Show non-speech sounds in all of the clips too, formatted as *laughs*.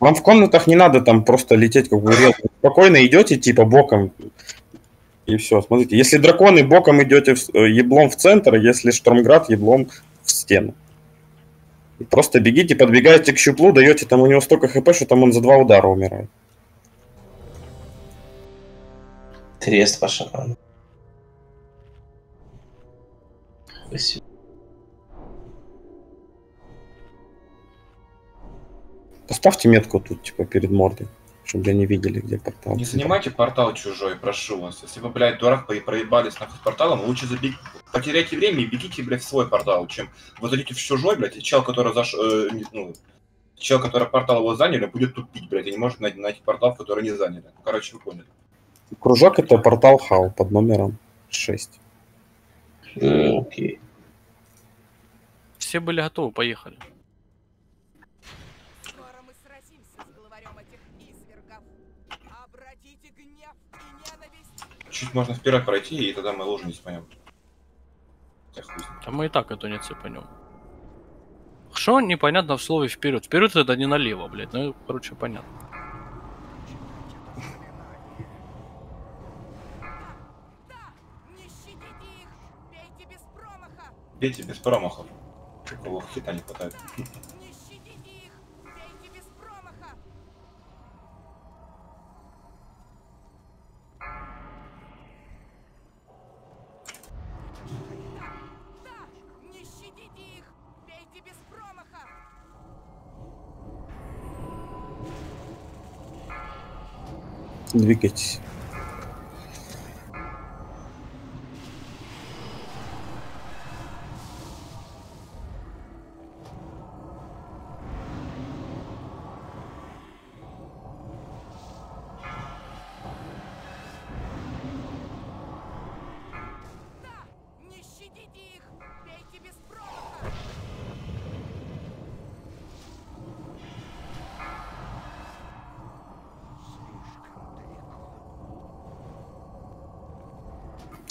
Вам в комнатах не надо там просто лететь как резко. Спокойно идете, типа, боком. И все, смотрите. Если драконы, боком идете в- э, еблом в центр, если штормград, еблом в стену. И просто бегите, подбегаете к щуплу, даете там у него столько хп, что там он за два удара умирает. Трест по шаману. Спасибо. Поставьте метку тут, типа, перед мордой, чтобы они видели, где портал. Не занимайте портал чужой, прошу вас. Если вы, блядь, дурак, проебались нахуй с порталом, лучше забег... потеряйте время и бегите, блядь, в свой портал, чем вы зайдете в чужой, блядь, и чел, который заш... э, не- ну, чел, который портал его заняли, будет тупить, блядь, и не может найти, найти портал, который не заняли. Ну, Короче, вы поняли. Кружок это портал Хау под номером 6. М, Окей. Все были готовы, поехали. Скоро мы сразимся с главарем этих извергов. Обратите гнев и ненависть Чуть можно вперед пройти, и тогда мы лужу не знает. А мы и так эту не цепанем. Что непонятно в слове вперед? Вперед это не налево, блядь. Ну, короче, понятно. Да! Не щадите их! Бейте без промаха! Бейте без промахов. У кого хита не хватает. Двигайтесь.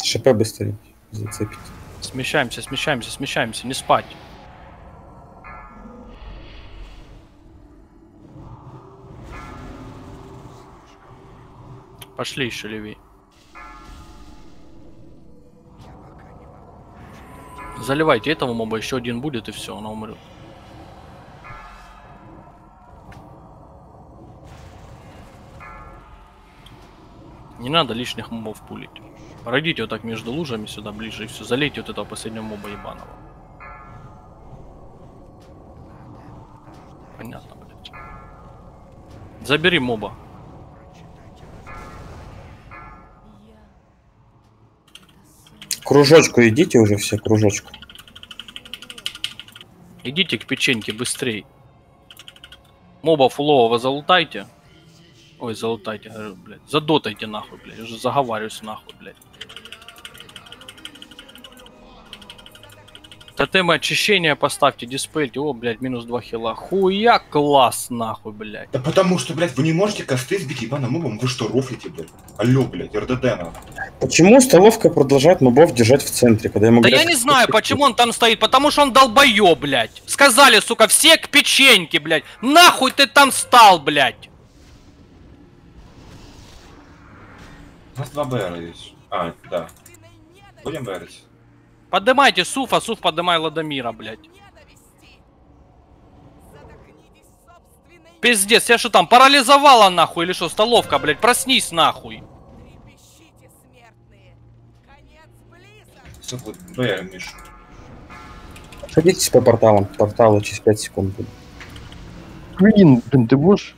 ШП быстрее зацепить. Смещаемся, смещаемся, смещаемся, не спать. Пошли еще левее. Заливайте этого моба, еще один будет и все, она умрет. Не надо лишних мобов пулить. Пройдите вот так между лужами сюда ближе и все. Залейте вот этого последнего моба ебаного. Понятно, блядь. Забери моба. Кружочку идите уже все, кружочку. Идите к печеньке быстрей. Моба фулового залутайте. Ой, залутайте, говорю, блядь. Задотайте нахуй, блядь. Я уже заговариваюсь нахуй, блядь. Тотемы очищения поставьте, диспельте. О, блядь, минус 2 хила. Хуя класс, нахуй, блядь. Да потому что, блядь, вы не можете косты сбить ебаным мобом, вы что, рофлите, блядь? Алло, блядь, РДД. Почему столовка продолжает мобов держать в центре, когда ему Да говорят, я не знаю, почему он там стоит, потому что он долбоё, блядь. Сказали, сука, все к печеньке, блядь. Нахуй ты там стал, блядь. У нас два БР есть. А, да. Будем БРить? Подымайте Суфа, Суф подымай Ладомира, блядь. Пиздец, я что там, парализовала нахуй или что, столовка, блядь, проснись нахуй. Будет БР, Миш. Садитесь по порталам, порталы через 5 секунд будут. Блин, блин, ты будешь?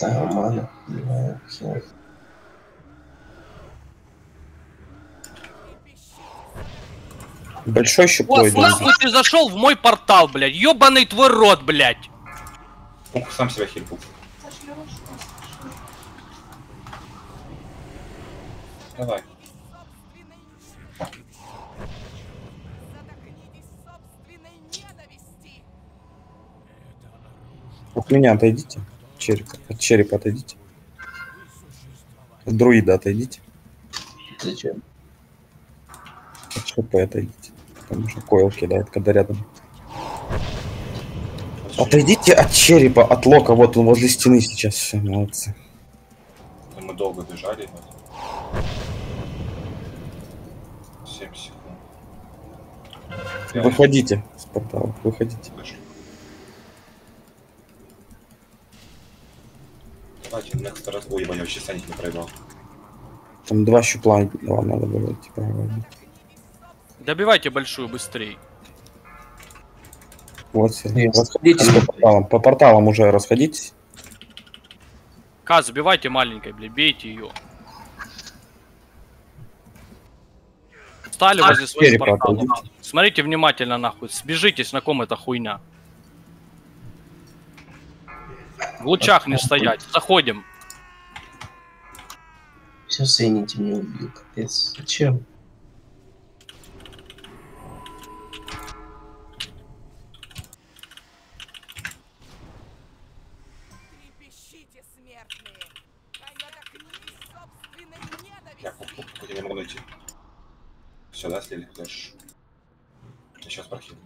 Да, мана. Большой щуплой Вот нахуй ты зашел в мой портал, блядь. Ёбаный твой рот, блядь. Ух, сам себя хильпул. Давай. От меня отойдите. Череп, от черепа отойдите. От друида отойдите. Зачем? От ШП отойдите. Потому что койл кидает, когда рядом. Отойдите от черепа, от лока, вот он возле стены сейчас. Все, молодцы. Мы долго бежали. вот. 7 секунд. Выходите с портала, выходите. вышли. Давайте, next раз. Ой, ебать, я вообще Саник не проебал. Там два щупла, вам надо было проводить. Добивайте большую быстрей. Вот, расходитесь по порталам. По порталам уже расходитесь. Ка, забивайте маленькой, блядь, бейте ее. Стали возле своих порталов. Смотрите внимательно нахуй. Сбежитесь, на ком эта хуйня. В лучах не стоять. Заходим. Все, Сенити меня убил, капец. Зачем? Я я не могу найти. Все, да, слили? Дальше. Сейчас прохил.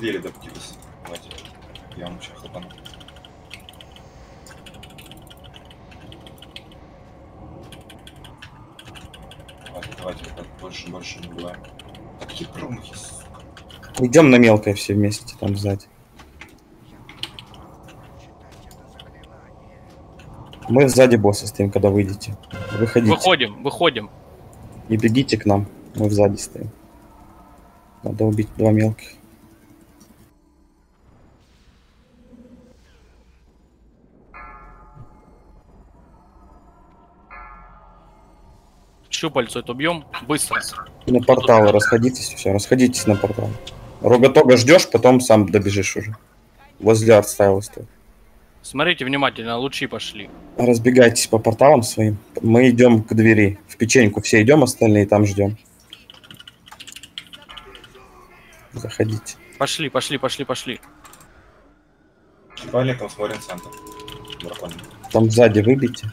Лили доптились. Давайте. Я вам сейчас хлопану. Давайте, давайте, так, больше, больше не бываем. Такие промахи, сука. Идем на мелкое все вместе, там сзади. Мы сзади босса стоим, когда выйдете. Выходите. Выходим, выходим. И бегите к нам. Мы сзади стоим. Надо убить два мелких. Щупальцу это бьем. Быстро. На порталы расходитесь, все, расходитесь на портал. Роготога ждешь, потом сам добежишь уже. Возле артстайла стоит. Смотрите внимательно, лучи пошли. Разбегайтесь по порталам своим. Мы идем к двери. В печеньку все идем, остальные там ждем. Заходите. Пошли, пошли, пошли, пошли. Валиком смотрим центр. Дракон. Там сзади выбейте.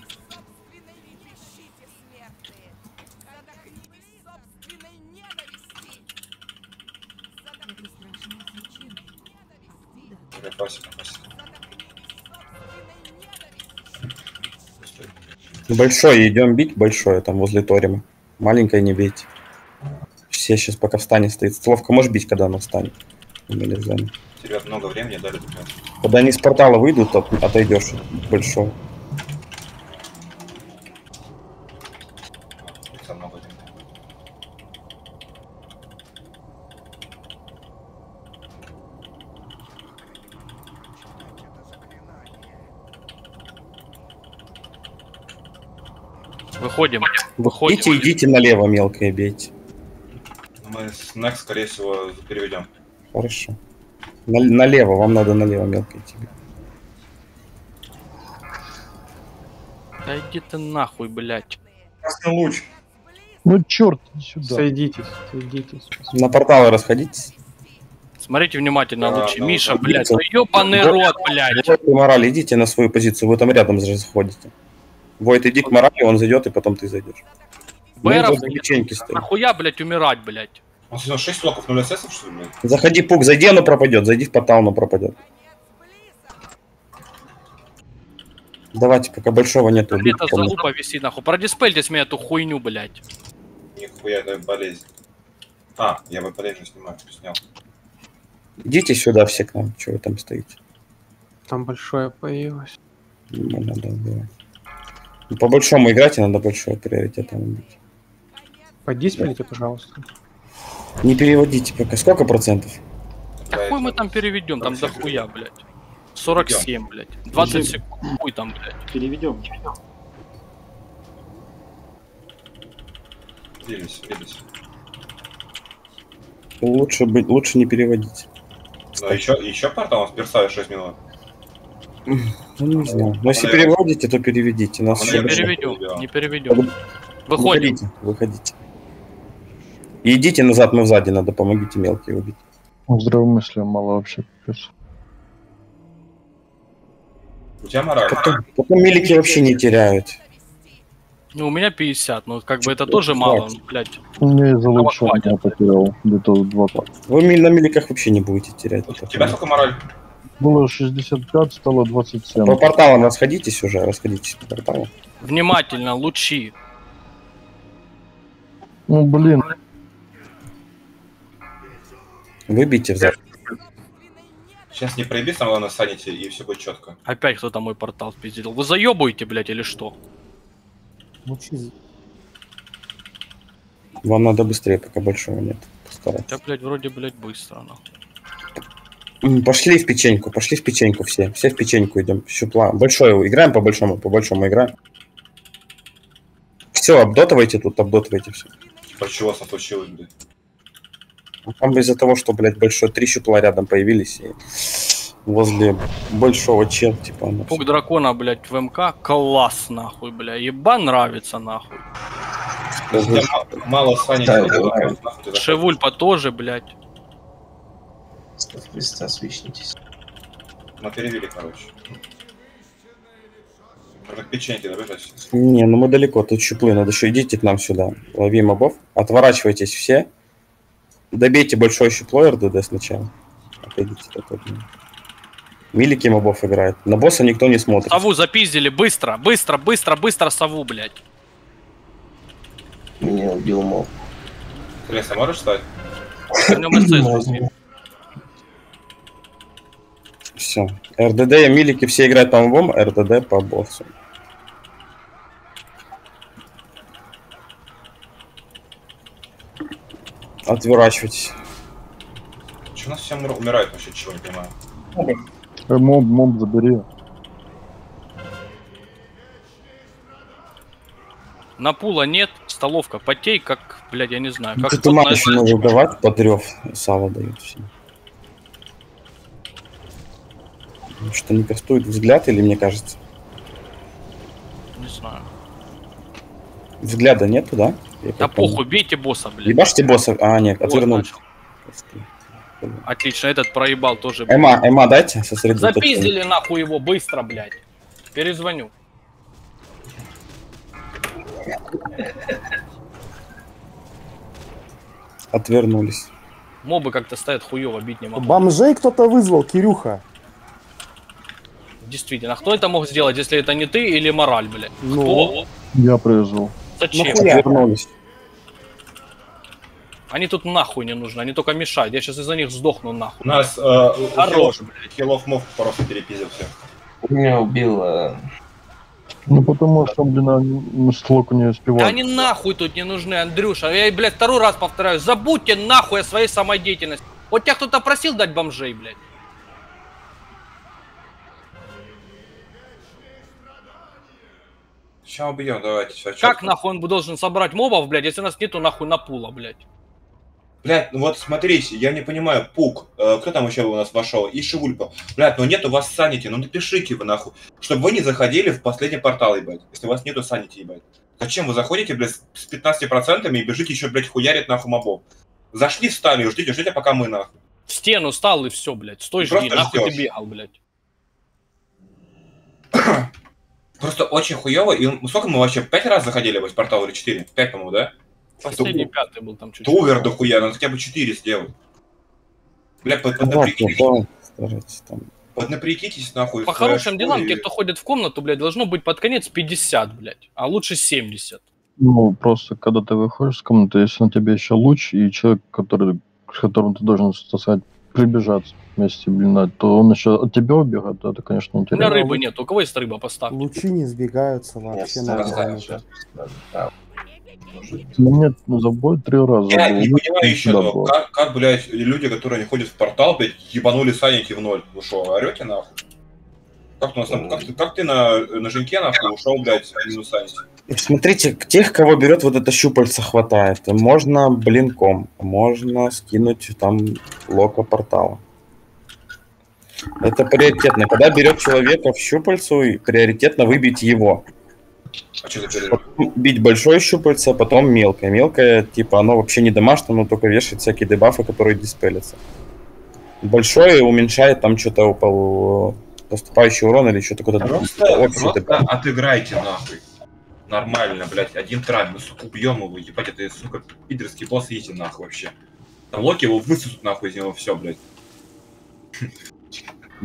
Большой идем бить, большое там возле Торима. Маленькое не бейте. Все сейчас пока встанет стоит. Словка можешь бить, когда она встанет. Теряют много времени, дали. Когда они с портала выйдут, от- отойдешь от большого. Их много времени. Выходим. Выходите, Выходим. идите налево мелкое бейте. Мы с Next, скорее всего, переведем. Хорошо. На- налево, вам надо налево мелкое тебе. Да иди ты нахуй, блядь. Красный луч. Ну черт, иди сюда. Сойдитесь, сойдитесь. На порталы расходитесь. Смотрите внимательно Да, лучи. ну, Миша, блядь, ну ёбаный Вот. рот, блядь. Мораль, идите на свою позицию. Вы там рядом же сходите. Войт, иди к морали, он зайдет, и потом ты зайдешь. Бэров, нахуя, блядь, умирать, блядь? Он сезон 6 локов, 0 эсэсов, что ли, блядь? Заходи, пук, зайди, оно пропадет. Зайди в портал, оно пропадет. Давайте, пока большого нету. убить Это кому-то. залупа висит, нахуй. Продиспельтесь мне эту хуйню, блядь. Нихуя, это болезнь. А, я бы болезнь снимаю, снял. Идите сюда все к нам. Чего вы там стоите? Там большое появилось. Ну, надо убивать. Ну, По большому играть, и надо большой приоритет там убить. Подиспелите, пожалуйста. Не переводите пока. Сколько процентов? Да хуй мы там переведем, там дохуя, блядь. 47, блядь. 20 секунд. Хуй там, блядь. Переведем. Лучше, быть, лучше не переводить. Да, еще, еще портал, у нас персаю 6 минут. Ну, не знаю. Но если переводите, то переведите. Нас еще Не переведем, не переведем. Выходим. Выходите, выходите. И идите назад, мы сзади надо, помогите мелкие убить. Здравомыслия мало вообще. капец. У тебя мораль. Потом, потом мелики вообще не теряют. Ну, у меня 50, ну, как бы это тоже мало, ну, блядь. У меня из-за лучшего я потерял где-то два пар. Вы на миликах вообще не будете терять. У тебя сколько мораль? Было 65, стало 27. По порталам расходитесь уже, расходитесь по порталам. Внимательно, лучи. Ну, блин, Выбейте в зад. Сейчас не проеби, самое главное, саните, и все будет четко. Опять кто-то мой портал спиздил. Вы заебываете, блядь, или что? Лучи. Вам надо быстрее, пока большого нет. Постараться. Я, блядь, вроде, блядь, быстро, ну. Пошли в печеньку, пошли в печеньку все. Все в печеньку идем. Щупла. Большое играем по большому, по большому играем. Все, обдотывайте тут, обдотывайте все. Типа, чего случилось, блядь? Там из-за того, что, блядь, большой три щупла рядом появились и возле большого чел, типа, Пук дракона, блядь, в МК. Класс, нахуй, бля. Еба нравится, нахуй. Ма- мало саните, Да, да, да. Шевульпа тоже, блядь. Став Христа, свечнитесь. Мы перевели, короче. Только к печеньке добежать. Не, ну мы далеко, тут щуплы, надо еще идите к нам сюда. Лови мобов, отворачивайтесь все. Добейте большое щупло РДД сначала. Отойдите так вот. Милики мобов играет. На босса никто не смотрит. Сову запиздили, быстро, быстро, быстро, быстро сову, блядь. Меня убил моб. Леса, можешь стать? В нем СС возьми. Все. РДД и милики все играют по мобам, РДД по боссу. Отворачивайтесь. Че у нас все умир- умирают вообще, чего не понимаю. э, моб, моб забери. На пула нет, столовка потей, как, блядь, я не знаю, как Ты тот туман на еще может давать, подрев сало дают все. Что не кастует взгляд или мне кажется? Не знаю. Взгляда нету, да? Я Да похуй, бейте босса, блядь. Ебашьте босса. А, нет, Вот отвернул. начал. Отлично, этот проебал тоже. блядь. Эма, Эма, дайте сосредоточение. Запиздили нахуй его быстро, блядь. Перезвоню. Отвернулись. Мобы как-то стоят хуево, бить не могу. Бомжей кто-то вызвал, Кирюха. Действительно, а кто это мог сделать, если это не ты или мораль, блядь? Ну, Кто? Я привязал. Зачем? Нахуя? Отвернулись. Они тут нахуй не нужны, они только мешают. Я сейчас из-за них сдохну У нахуй. нас э, у Хорош, хилов- хилов мов просто перепиздил все. Меня убил э, Ну, потому что, блин, они не Да успевают. они нахуй тут не нужны, Андрюша. Я, блядь, второй раз повторяю. Забудьте нахуй о своей самодеятельности. Вот тебя кто-то просил дать бомжей, блядь. Сейчас убьем, давайте. Все, Как нахуй он должен собрать мобов, блядь, если у нас нету нахуй на пула, блядь? Блядь, ну вот смотрите, я не понимаю, Пук, э, кто там еще у нас вошел, и Шивулька. Блядь, ну нет у вас санити, ну напишите вы нахуй, чтобы вы не заходили в последний портал, ебать, если у вас нету санити, ебать. Зачем вы заходите, блядь, с 15% и бежите еще, блядь, хуярит нахуй мобов? Зашли, встали, ждите, ждите, пока мы нахуй. В стену стал и все, блядь. Стой, Просто жди, нахуй ты ждёшь. бегал, блядь. Просто очень хуево, и сколько мы вообще, пять раз заходили в портал или четыре? Пять, по-моему, да? Последний Ту- пятый был там чуть-чуть. Тувер дохуя, надо хотя бы четыре сделать. Бля, под, поднапрягитесь, там. поднапрягитесь нахуй. По хорошим делам, и- те, кто ходит в комнату, блядь, должно быть под конец 50, блядь. А лучше 70. Ну, просто когда ты выходишь с комнаты, если на тебе еще луч, и человек, который, с которым ты должен, сказать, прибежать вместе, блин, а, то он еще от тебя убегает, то это, конечно, У меня интересно. рыбы нет. У кого есть рыба? Поставь. лучи не сбегаются вообще встал, на встал. Ну, нет, ну, забой три раза. Я не понимаю еще был. Как, как, блядь, люди, которые не ходят в портал, блядь, ебанули санити в ноль. Вы что, орете нахуй? Как ты, у нас там- как, ты- как ты на, на женьке нахуй ушел, блядь, минус санити? Смотрите, тех, кого берет вот это щупальца хватает. Можно блинком, можно скинуть там лока портала. Это приоритетно. Когда берет человека в щупальцу, и приоритетно выбить его. А что? Потом бить большое щупальце, а потом мелкое. Мелкое, типа, оно вообще не домашнее, оно только вешает всякие дебафы, которые диспелятся. Большое уменьшает там что-то упал поступающий урон или что-то какой-то Просто, просто отыграйте нахуй. Нормально, блядь, один трай, мы, сука, убьем его, ебать, это, сука, пидорский босс, идите нахуй вообще. Там Локи его высосут нахуй из него все, блядь.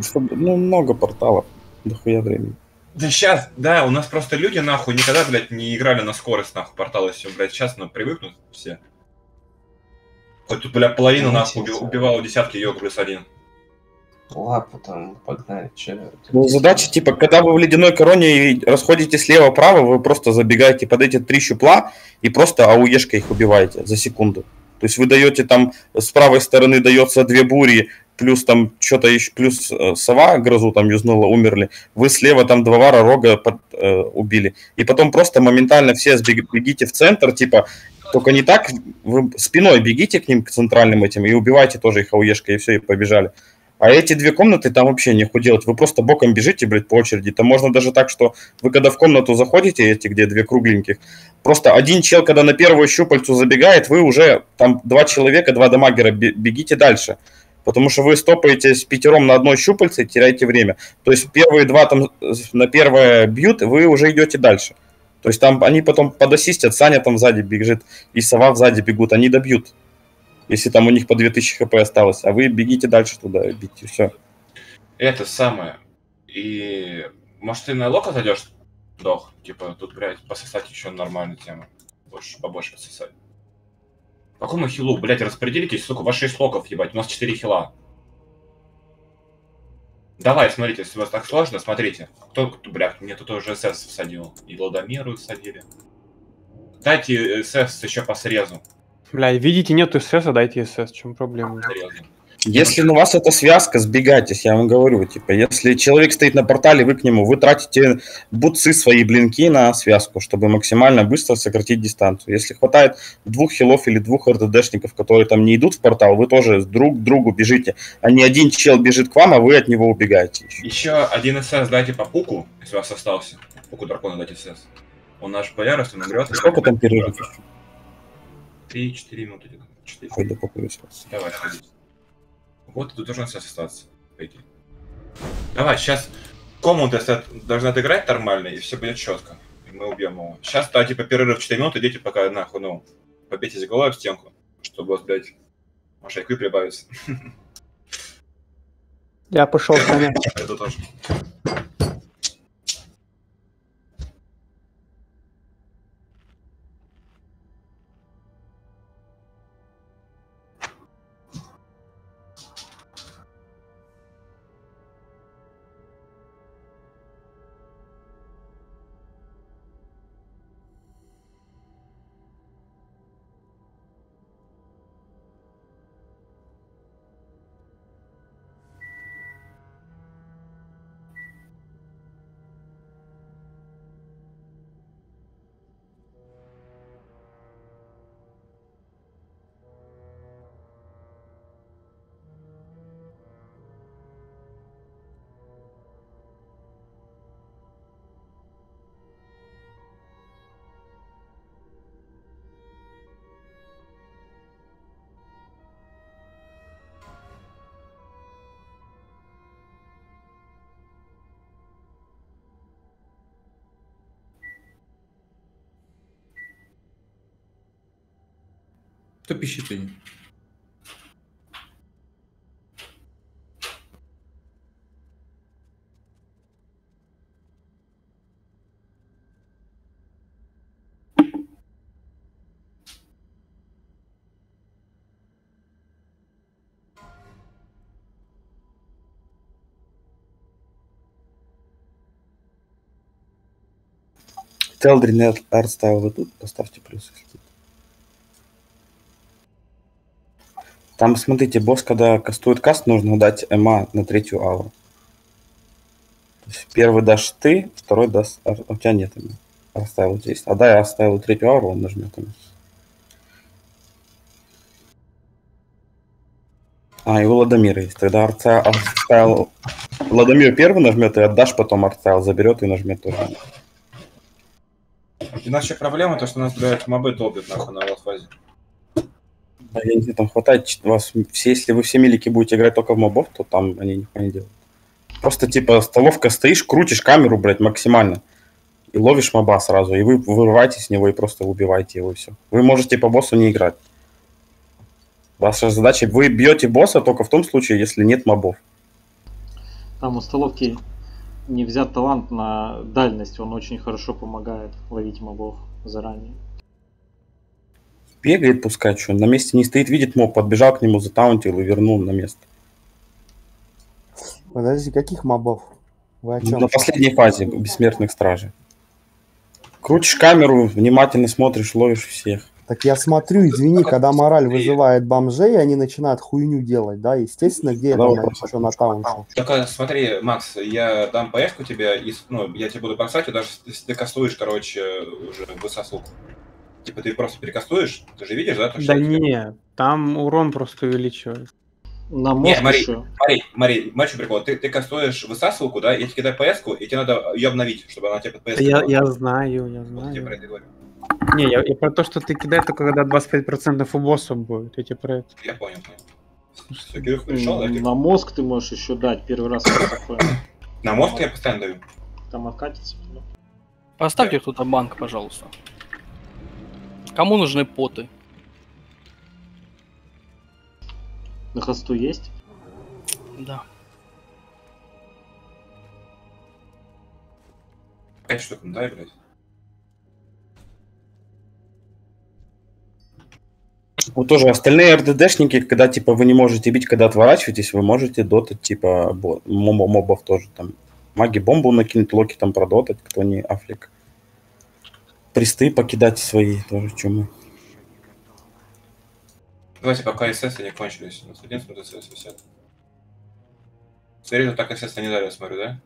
Чтобы- ну, много порталов. Дохуя времени. Да сейчас, да, у нас просто люди, нахуй, никогда, блядь, не играли на скорость, нахуй, портала, все, блядь, сейчас, ну, привыкнут все. Хоть тут, бля, половина, Ну, нахуй, типа. уби- убивала десятки йог плюс один. Лапу там погнали, че. Ну, задача, типа, когда вы в ледяной короне расходите слева-право, вы просто забегаете под эти три щупла и просто ауешкой их убиваете за секунду. То есть вы даете там, с правой стороны дается две бури, плюс там что-то еще, плюс э, сова грозу там юзнула, умерли. Вы слева там два вара рога под- э, убили. И потом просто моментально все сбег- бегите в центр, типа, только не так, вы спиной бегите к ним, к центральным этим, и убивайте тоже их ауешкой, и все, и побежали. А эти две комнаты, там вообще нехуй делать. Вы просто боком бежите, блядь, по очереди. Там можно даже так, что вы когда в комнату заходите, эти, где две кругленьких, просто один чел, когда на первую щупальцу забегает, вы уже там два человека, два дамагера, бе- бегите дальше. Потому что вы стопаетесь пятером на одной щупальце, теряете время. То есть первые два там э, на первое бьют, вы уже идете дальше. То есть там они потом подосистят, Саня там сзади бежит, и Сова сзади бегут, они добьют. Если там у них по 2000 хп осталось, а вы бегите дальше туда, бить, и все. Это самое. И может ты на лока зайдешь, дох, типа тут, блядь, пососать еще нормальная тема. Больше, побольше пососать. По какому хилу, блядь, распределитесь, сука, у вас 6 локов, ебать, у нас 4 хила. Давай, смотрите, если у вас так сложно, смотрите. Кто, кто блядь, мне тут уже СС всадил. И Владомиру садили. Дайте СС еще по срезу. Бля, видите, нету СС, а дайте СС, в чем проблема? Если у вас эта связка, сбегайтесь, я вам говорю. Типа, если человек стоит на портале, вы к нему, вы тратите бутсы свои блинки на связку, чтобы максимально быстро сократить дистанцию. Если хватает двух хилов или двух РДДшников, которые там не идут в портал, вы тоже друг к другу бежите. А не один чел бежит к вам, а вы от него убегаете. Еще один СС дайте по пуку, если у вас остался. Пуку дракона дайте СС. Он наш по ярости наберет. Сколько там перерывов? 3-4 минуты. где-то. Четыре. Хоть да похуй. Давай, садись. Вот тут должен сейчас остаться. по идее. Давай, сейчас комнаты должны отыграть нормально, и все будет четко. И мы убьем его. Сейчас, да, типа, перерыв 4 минуты, идите пока, нахуй, ну, побейте головой об стенку, чтобы у вас, блядь, может, IQ прибавится. Я пошел с. *laughs* Это тоже. Кто пищит сегодня? Телдрин артстайл вы тут, поставьте плюс. если тут. Там, смотрите, босс, когда кастует каст, нужно дать МА на третью ауру. Первый дашь ты, второй даст... ар- У тебя нет МА. Арстайл вот здесь. А дай Арстайлу третью ауру, он нажмет МА. А, и у Ладомира есть. Тогда Арца- Арстайл... Ладомир первый нажмет, и отдашь потом Арстайл заберет и нажмет тоже. Еще проблема, то, что у нас, блядь, мобы долбят, нахуй, на фазе. Да, я не знаю, там хватает вас все, если вы все милики будете играть только в мобов, то там они нихуя не делают. Просто типа столовка стоишь, крутишь камеру, блядь, максимально. и ловишь моба сразу, и вы вырываете с него и просто убиваете его, и все. Вы можете по боссу не играть. Ваша задача, вы бьете босса только в том случае, если нет мобов. Там у столовки не взят талант на дальность, он очень хорошо помогает ловить мобов заранее. Бегает пускай, что на месте не стоит, видит моб, подбежал к нему, затаунтил и вернул на место. Подожди, каких мобов? Вы о Ну, чем? На последней фазе бессмертных стражей. Крутишь камеру, внимательно смотришь, ловишь всех. Так я смотрю, извини, когда мораль вызывает бомжей, они начинают хуйню делать, да, естественно, где Да, это еще на таунте? Только смотри, Макс, я дам ps тебе, и, ну, я тебе буду бросать, и даже если ты кастуешь, короче, уже высосу. Типа ты просто перекастуешь, ты же видишь, да? то, что Да не, там урон просто увеличивается. На Не, мозг смотри, еще. Смотри, смотри, смотри, прикол. Ты, ты кастуешь высасывалку, да, я тебе кидаю ps и тебе надо ее обновить, чтобы она тебе под PS Я, я знаю, я Вот я тебе про знаю. это говорю. Не, я, я про то, что ты кидай только когда 25% у босса будет. Я тебе про это. Я понял, понял. Все, Кирюх да? На мозг ты можешь еще дать первый раз такое. На мозг я постоянно даю. Там откатится. ну. Поставьте кто-то банк, пожалуйста. Кому нужны поты? На хосту есть? Да. Пять штук, ну дай, блядь. Вот тоже остальные РДДшники, когда типа вы не можете бить, когда отворачиваетесь, вы можете дотать типа бо- мо- мобов тоже там. Маги бомбу накинуть, локи там продотать, кто не афлик. Присты покидать свои тоже, чем мы. Давайте пока СС не кончились. У нас 11 минут СС висят. Смотри, так СС не дали, я смотрю, да?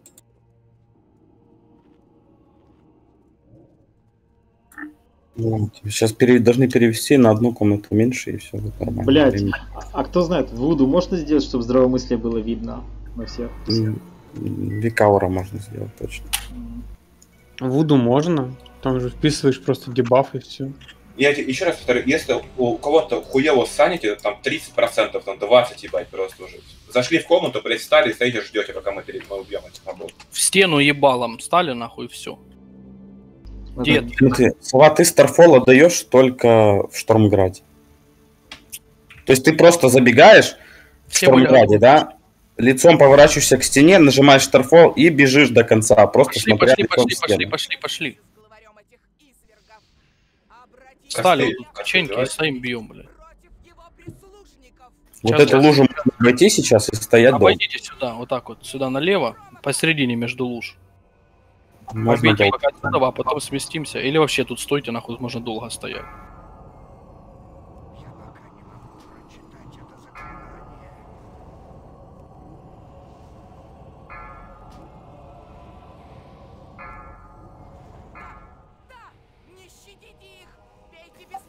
Сейчас должны перевести на одну комнату меньше и все будет нормально. Блядь. Времени. А кто знает, Вуду можно сделать, чтобы здравомыслие было видно на всех? М, Викаура можно сделать точно. Вуду можно. Там же вписываешь просто дебаф и все. Я тебе еще раз повторю, если у кого-то хуево саните, там 30%, там 20, ебать, просто уже. Зашли в комнату, блядь, встали, стоите, ждете, пока мы, перед, мы убьем этих мобов. В стену ебалом стали нахуй все. Дед. Смотри, слова ты Старфола даешь только в Штормграде. То есть ты просто забегаешь в Все были Штормграде, да? Лицом поворачиваешься к стене, нажимаешь Старфол и бежишь до конца, просто Пошли, смотря пошли, лицом пошли, в пошли, стену. пошли, пошли. С главарем этих извергов. Обратите Стали Костыль, вот тут костыль печеньки и стоим бьем, блядь. Вот Сейчас эту лужу можно обойти сейчас и стоять долго. Обойдите сюда, вот так вот, сюда налево, посередине между луж. Можно Побейте долго. пока отсюда, а потом сместимся. Или вообще тут стойте, нахуй, можно долго стоять.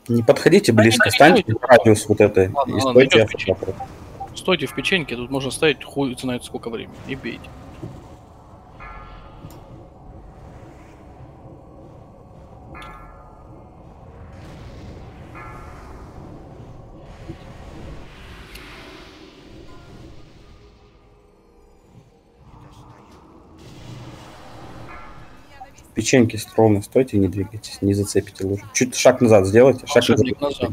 Не подходите близко, станьте в радиус вот этой Ладно, и ладно, стойте автопа против. Стойте в печеньке, тут можно стоять хуй знает сколько времени. И бейте. Печеньки ровно стойте, не двигайтесь, не зацепите лужу. Чуть шаг назад сделайте, шаг назад. Назад.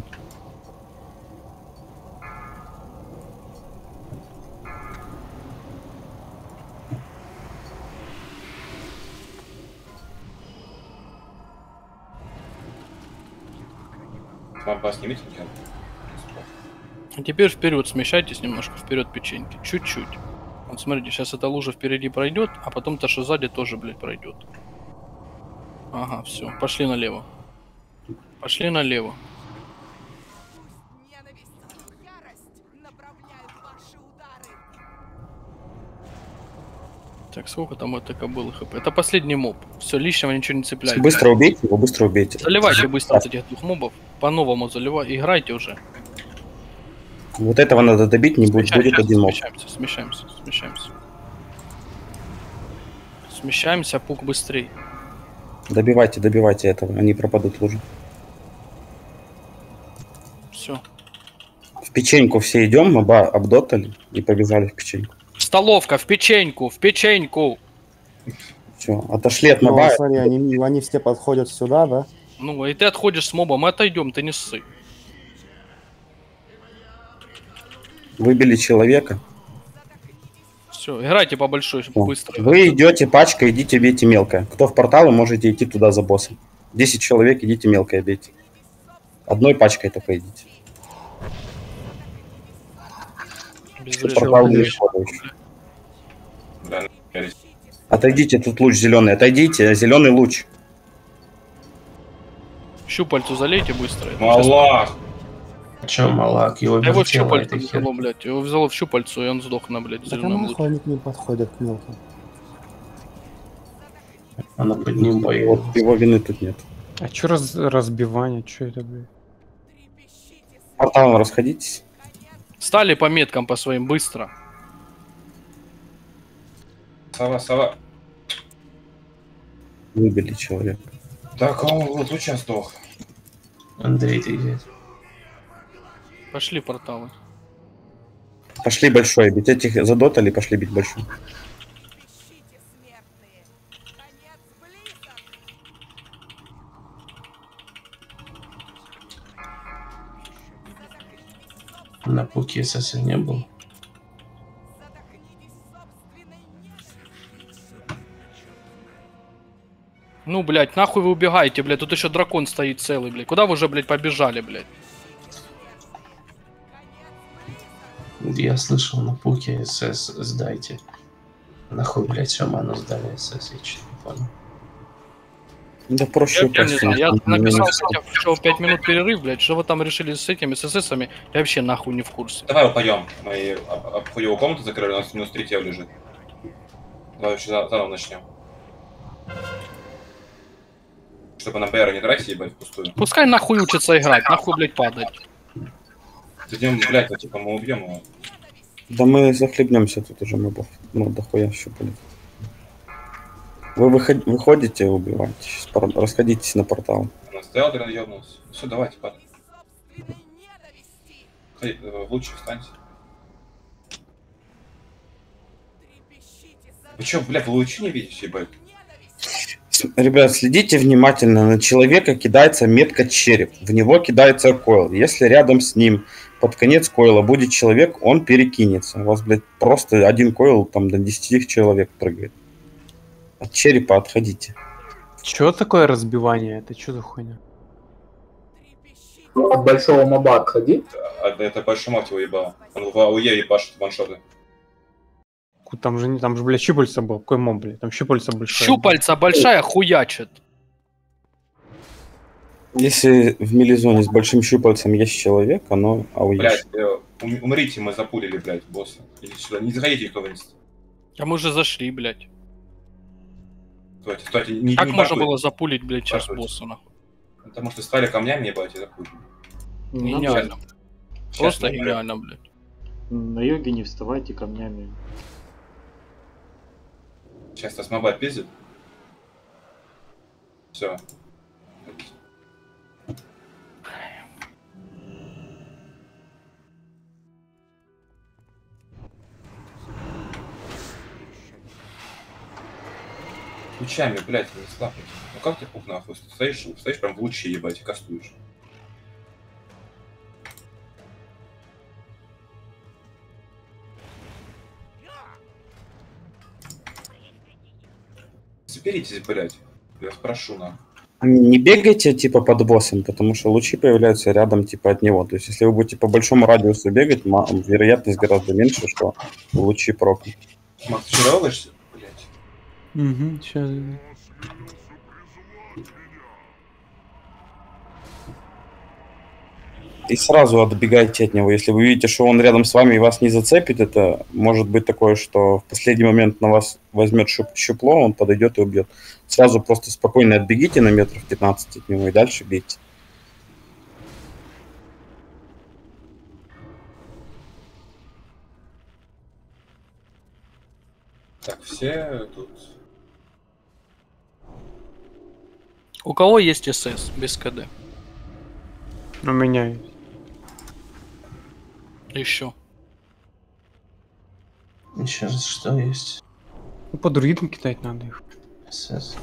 Моба снимите, нет? А теперь вперед смещайтесь немножко, вперед печеньки. Чуть-чуть. Вот смотрите, сейчас эта лужа впереди пройдет, а потом то, что сзади тоже, блядь, пройдет. Ага, все, пошли налево. Пошли налево. Так, сколько там этой кобылы хп? Это последний моб. Все, лишнего ничего не цепляйте. Быстро убейте его, быстро убейте. Заливайте быстро вот этих двух мобов. По-новому заливай. Играйте уже. Вот этого надо добить, не будет, будет один моб. Смещаемся, смещаемся, смещаемся. Смещаемся, пук быстрей. Добивайте, добивайте этого, они пропадут в луже. Все. В печеньку все идем, моба обдотали и побежали в печеньку. Столовка, в печеньку, в печеньку. Все, отошли от Ну, моба. смотри, они, они все подходят сюда, да? Ну, и ты отходишь с моба, мы отойдем, ты не ссы. Выбили человека. Все, играйте по большой, быстро. Вы идете пачкой, идите бейте мелко. Кто в порталы, можете идти туда за боссом. 10 человек, идите мелкое бейте. Одной пачкой только идите. Без портал не. Да. Отойдите, тут луч зеленый. Отойдите, зеленый луч. Щупальцу залейте быстро. Малах! Че, малак, его Да его в хер. взяло, блядь. Его взяло в щупальцу, и он сдох на, блядь, Так а зеленом нахуй они к ним подходят к мелким? Она под ним появилась. его вины тут нет. А чё раз, разбивание? Чё это, блядь? Порталом расходитесь. Стали по меткам по своим быстро. Сова, сова. Выбили человека. Так, он вот луча сдох. Андрей, ты где? Пошли порталы. Пошли большой бить. Этих задотали, пошли бить большой. На пуке СС не был. Ну, блядь, нахуй вы убегаете, блядь. Тут еще дракон стоит целый, блядь. Куда вы уже, блядь, побежали, блядь? Я слышал на пуке СС сдайте. Нахуй, блядь, все ману сдали СС, я чё не понял. Да проще Я, я не знаю, я написал, написал. что еще 5 минут перерыв, блядь. Что вы там решили с этими, с ССами? Я вообще нахуй не в курсе. Давай упоем. Мы об- обходим комнату закрыли, у нас минус 3 тело лежит. Давай вообще за- заново начнем. Чтобы на БР не тратить, ебать, впустую. Пускай нахуй учится играть, нахуй, блядь, падать. Зайдем, блядь, ну, типа, мы убьем его. Да мы захлебнемся тут уже мобов. Ну, дохуя щупали. Вы выход- выходите, убиваете. Сейчас пор- расходитесь на портал. Она стояла, блин, ебнулась. Все, давайте. Ходи, э, лучше встаньте. Вы чё, блядь, вы лучи не видите, ебать? Ребят, следите внимательно. На человека кидается метка череп. В него кидается койл. Если рядом с ним под конец койла будет человек, он перекинется. У вас, блядь, просто один койл там до 10 человек прыгает. От черепа отходите. Чё такое разбивание? Это чё за хуйня? Трепещите. От большого моба отходи. А, это большой мать его ебал. Он в АУЕ ебашит ваншоты. Там же, не- там же, блядь, щупальца был. Какой моб, блядь? Там щупальца большое. Щупальца большая хуячит. Если в милизоне с большим щупальцем есть человек, оно ауешь. Блядь, э, ум- умрите, мы запулили, блядь, босса. Идите сюда, не заходите никто вниз. А мы уже зашли, блядь. Стойте, стойте, не Как не можно было запулить, блядь, сейчас босса, нахуй? Потому что стали камнями ебать и запулили. Не надо Гениально. Сейчас Просто мы- гениально, блядь. на йоге не вставайте камнями. Сейчас нас моба пиздит. Все. Лучами, блядь, не слапать. Ну как ты пух нахуй? Стоишь, стоишь прям в луче, ебать, и кастуешь. Заберитесь, блядь. Я вас прошу, нахуй. Не бегайте типа под боссом, потому что лучи появляются рядом типа от него. То есть если вы будете по большому радиусу бегать, вероятность гораздо меньше, что лучи прокнут. Макс, ты чаровываешься? Угу, сейчас. И сразу отбегайте от него. Если вы видите, что он рядом с вами и вас не зацепит, это может быть такое, что в последний момент на вас возьмет щуп- щупло, он подойдет и убьет. Сразу просто спокойно отбегите на метров 15 от него и дальше бейте. Так, все тут. У кого есть СС без КД? У меня есть. Еще. Еще раз, что есть? Ну, под ритм кидать надо их. СС.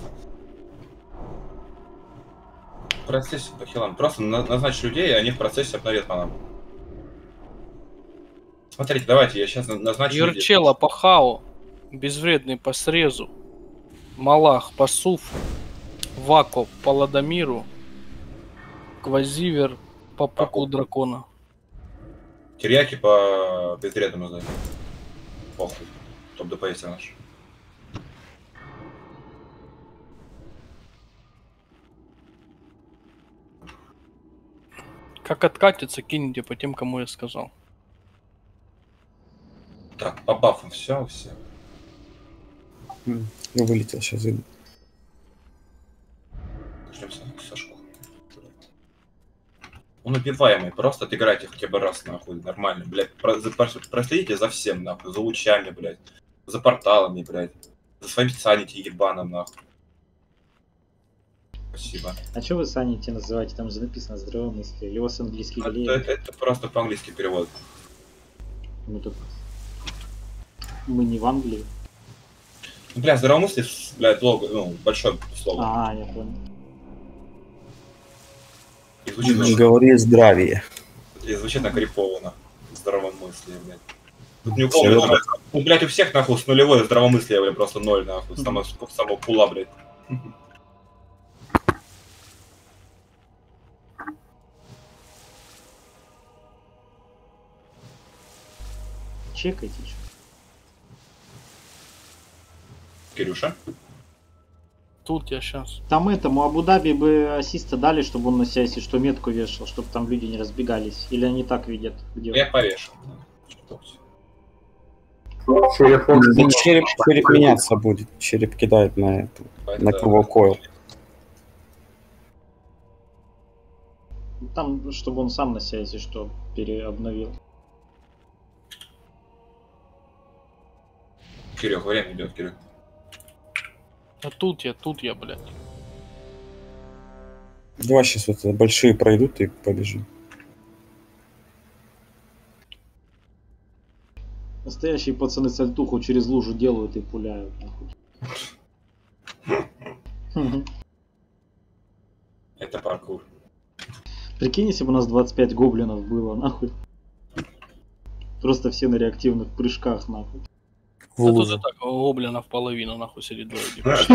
В процессе по хилам. Просто на- назначь людей, и они в процессе обновят манам. Смотрите, давайте, я сейчас назначу людей. Юрчела по хау. Безвредный по срезу. Малах по суф. Вако по ладомиру. Квазивер по пуклу дракона. Кирьяки по безвредному знаю. Похуй. Топ ДПС наш. Как откатится, кинете по тем, кому я сказал. Так, по бафам все, все. Ну, вылетел сейчас. Он убиваемый, просто отыграйте хотя бы раз, нахуй, нормально, блядь. Про- за- прос- проследите за всем, нахуй, за лучами, блядь. За порталами, блядь. За своим санити ебаном, нахуй. Спасибо. А что вы Санити называете? Там же написано здравомыслие. Или у вас английский Это, влияет? это- это просто по-английски перевод. Мы тут... Мы не в Англии. Ну, бля, здравомыслие, блядь, лого, ну, большое слово. А, я понял. И звучит, Не говори здравие. и звучит на крипово, нахуй. Здравомыслие, блядь. Тут не Всё упомню, верно. блядь. Ну, блядь, у всех, нахуй, с нулевое здравомыслие, блядь, просто ноль, нахуй. С самого, с самого пула, блядь. Чекайте. Кирюша? Тут я сейчас. Там этому Абу-Даби бы ассиста дали, чтобы он на себя, если что, метку вешал, чтобы там люди не разбегались. Или они так видят, где Я повешу. Да череп, череп меняться будет. Череп кидает на эту, на кого койл. Там, чтобы он сам на себя, если что, переобновил. Кирюх, время идет, Кирюх. А тут я, тут я, блядь. Два сейчас вот большие пройдут и побежим. Настоящие пацаны сальтуху через лужу делают и пуляют. нахуй. *laughs* Это паркур. Прикинь, если бы у нас 25 гоблинов было, нахуй. Просто все на реактивных прыжках, нахуй. Тут и так гоблинов половина нахуй сидит вроде.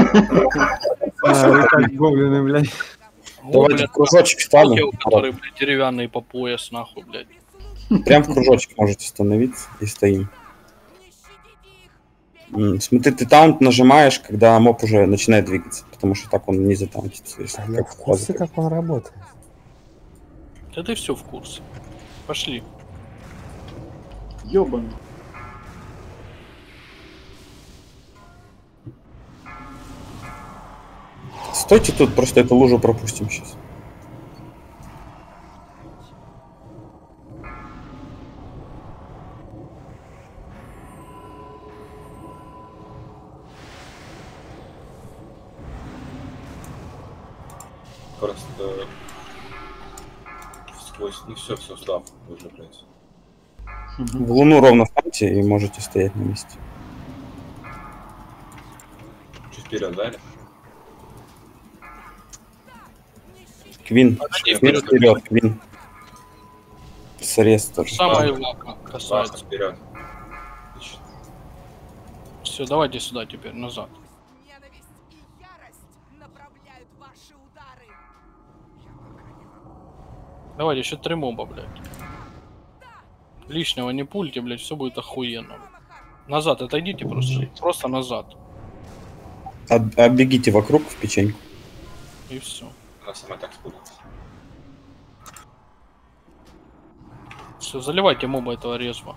А, гоблины, блядь. Давайте в кружочек станем. Токио, который, блядь, деревянный по пояс, нахуй, блядь. Прям в кружочек можете становиться и стоим. Смотри, ты таунт нажимаешь, когда моб уже начинает двигаться, потому что так он не затаунтится. Если А как в курсе, как он работает. Да ты все в курсе. Пошли. Ёбаный. Стойте тут, просто эту лужу пропустим сейчас. Просто сквозь, ну все, все, слаб уже, блядь. В луну ровно станьте и можете стоять на месте. Чуть вперед дали. Квин, Подожди, Квин вперед. вперед, Квин. Срез тоже. Самая лака Ваха касается. вперед. Все, давайте сюда теперь, назад. Ненависть и ярость направляют ваши удары. Давайте еще три моба, блядь. Лишнего не пульте, блядь, все будет охуенно. Назад отойдите просто. Просто назад. От- Оббегите вокруг в печеньку. И все. Она сама так спуталась. Все, заливайте моба этого резва.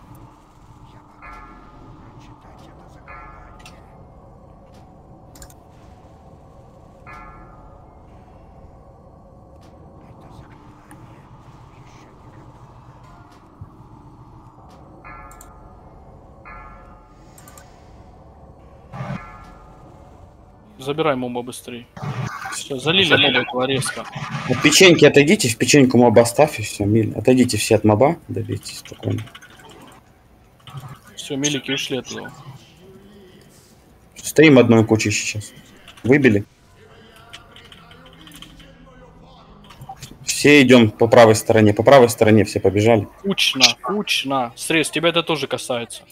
Забирай моба быстрее. Все, залили моба этого резко. От печеньки отойдите, в печеньку моба оставь и все, миль. Отойдите все от моба, добейте спокойно. Все, милики ушли оттуда. Стоим одной кучей сейчас. Выбили. Все идем по правой стороне. По правой стороне все побежали. Кучно, кучно. Срез, тебя это тоже касается.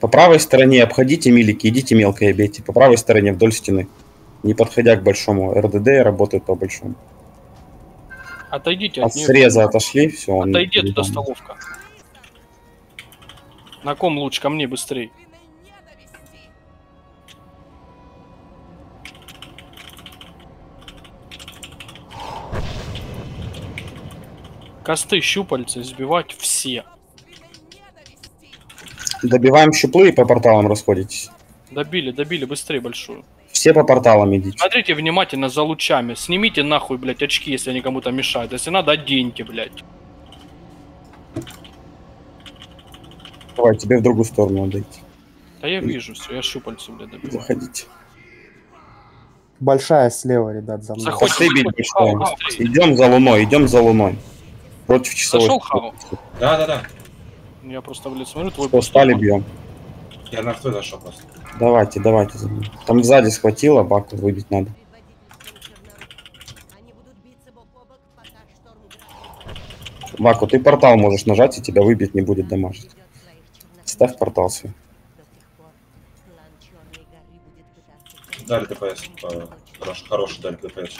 По правой стороне обходите милики, идите мелкое бейте. По правой стороне вдоль стены. Не подходя к большому. РДД работает по большому. Отойдите От от нее. среза отошли, все. Отойди туда, столовка. На ком луч? Ко мне быстрей. Косты, щупальца, сбивать все. Добиваем щуплы и по порталам расходитесь. Добили, добили, быстрее большую. Все по порталам идите. Смотрите внимательно за лучами. Снимите нахуй, блядь, очки, если они кому-то мешают. Если надо, оденьте, блядь. Давай, тебе в другую сторону надо идти. Да я вижу все, я щупальцу, блядь, добиваю. Заходите. Большая слева, ребят, за мной. Заходим. Пошли бить быстрее. Идем за луной, идем за луной. Против часовой. Зашел Хау? Да, да, да. Я просто, блядь, смотрю, твой Что, стали бьем. Я на твой зашел просто. Давайте, давайте. Там сзади схватило, баку выбить надо. Ваку, ты портал можешь нажать, и тебя выбить не будет дамажить. Ставь портал свой. Дали ДПС. э, Хорош, хороший дали ДПС.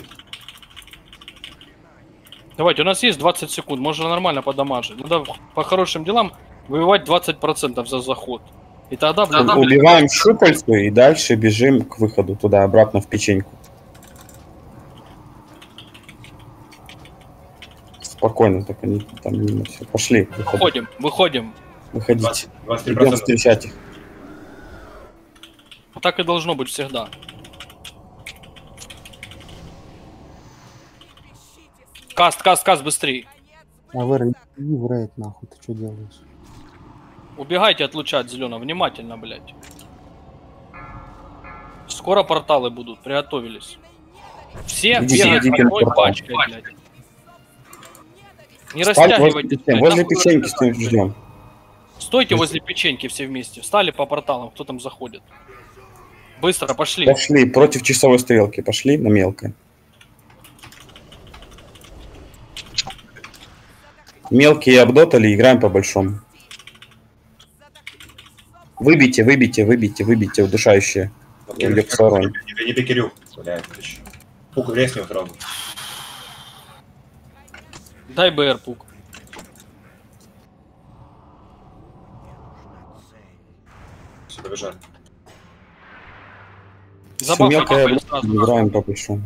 Давайте, у нас есть 20 секунд, можно нормально подамажить. Надо по хорошим делам выбивать 20% за заход. И тогда, блядь, Убиваем щупальцу и дальше бежим к выходу туда, обратно в печеньку. Спокойно, так они там мимо все. Пошли, выходи. выходим, выходим. выходите. 20, Идем 23%. встречать их. Так и должно быть всегда. Каст, каст, каст, быстрее. А вы иди в рейд, нахуй, ты что делаешь? Убегайте от луча от зеленого, внимательно, блядь. Скоро порталы будут, приготовились. Все Идите, бегают на одной портал. пачкой, блядь. Не возле, растягивайте. печеньки. возле печеньки стоим, ждем. Стойте возле печеньки все вместе. Встали по порталам, кто там заходит. Быстро, пошли. Пошли против часовой стрелки, пошли на мелкое. Мелкие обдотали, играем по большому. Выбейте, выбейте, выбейте, выбейте удушающие. Не, не пикерю. Блядь. Пук, лезь него сразу. Дай БР пук. Все, побежали. Забав, мелкое забавили обдотали, сразу. играем по большому.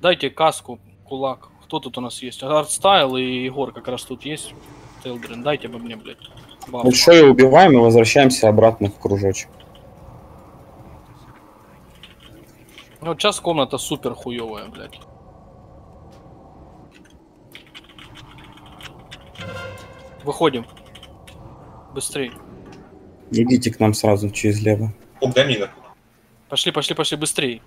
Дайте каску, кулак. Кто тут у нас есть? Артстайл и Егор как раз тут есть. Телдрин, дайте бы мне, блядь. Баф. Большое убиваем и возвращаемся обратно в кружочек. Ну, Вот сейчас комната супер хуевая, блядь. Выходим. Быстрей. Идите к нам сразу через лево. Пук, дай мне на Пошли, пошли, пошли, быстрей.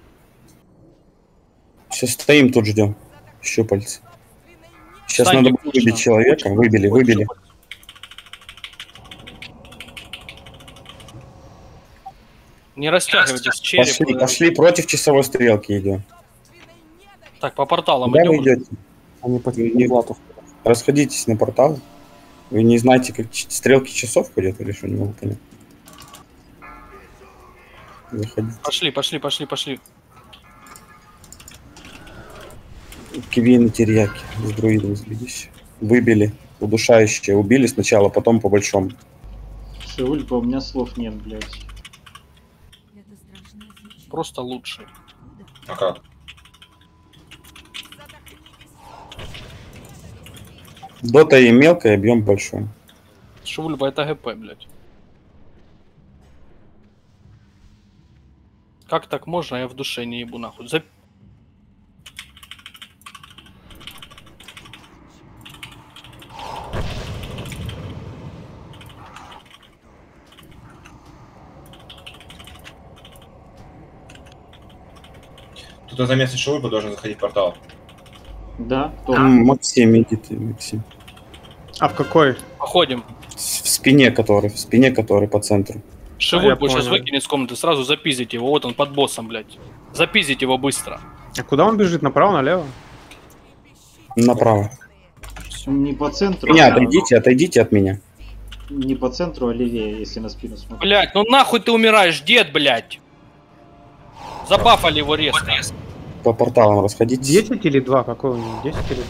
Все стоим тут ждем. Щупальца. Сейчас Встань, надо будет выбить человека. Очень Выбили, кучно. Не растягивайтесь, череп. Пошли, пошли против часовой стрелки идем. Так, по порталам Куда вы идем. идете? Они по Не- плату. Расходитесь на портал. Вы не знаете, как стрелки часов ходят или что? Не могу понять. Заходите. Пошли, пошли, пошли, пошли. Кивин и терьяки с друидом сбились. Выбили. Удушающие. Убили сначала, потом по большому. Шиульпа, у меня слов нет, блядь. Просто лучше. А как? Дота и мелкая, бьем большой. Шульба это ГП, блядь. Как так можно? Я в душе не ебу нахуй. За... Кто-то за место шоу должен заходить в портал. Да, кто? М, Максим, иди ты, Максим. А в какой? Походим. В спине который, в спине который по центру. Шивуль я сейчас выкинет с комнаты, сразу запиздите его, вот он под боссом, блядь. Запиздите его быстро. А куда он бежит? Направо, налево? Направо. Не по центру, Меня а отойдите, отойдите от меня. не по центру, а левее, если на спину смотреть. Блядь, ну нахуй ты умираешь, дед, блядь. Забафали его резко. По порталам расходитесь. 10 или 2? Какой у него? 10 или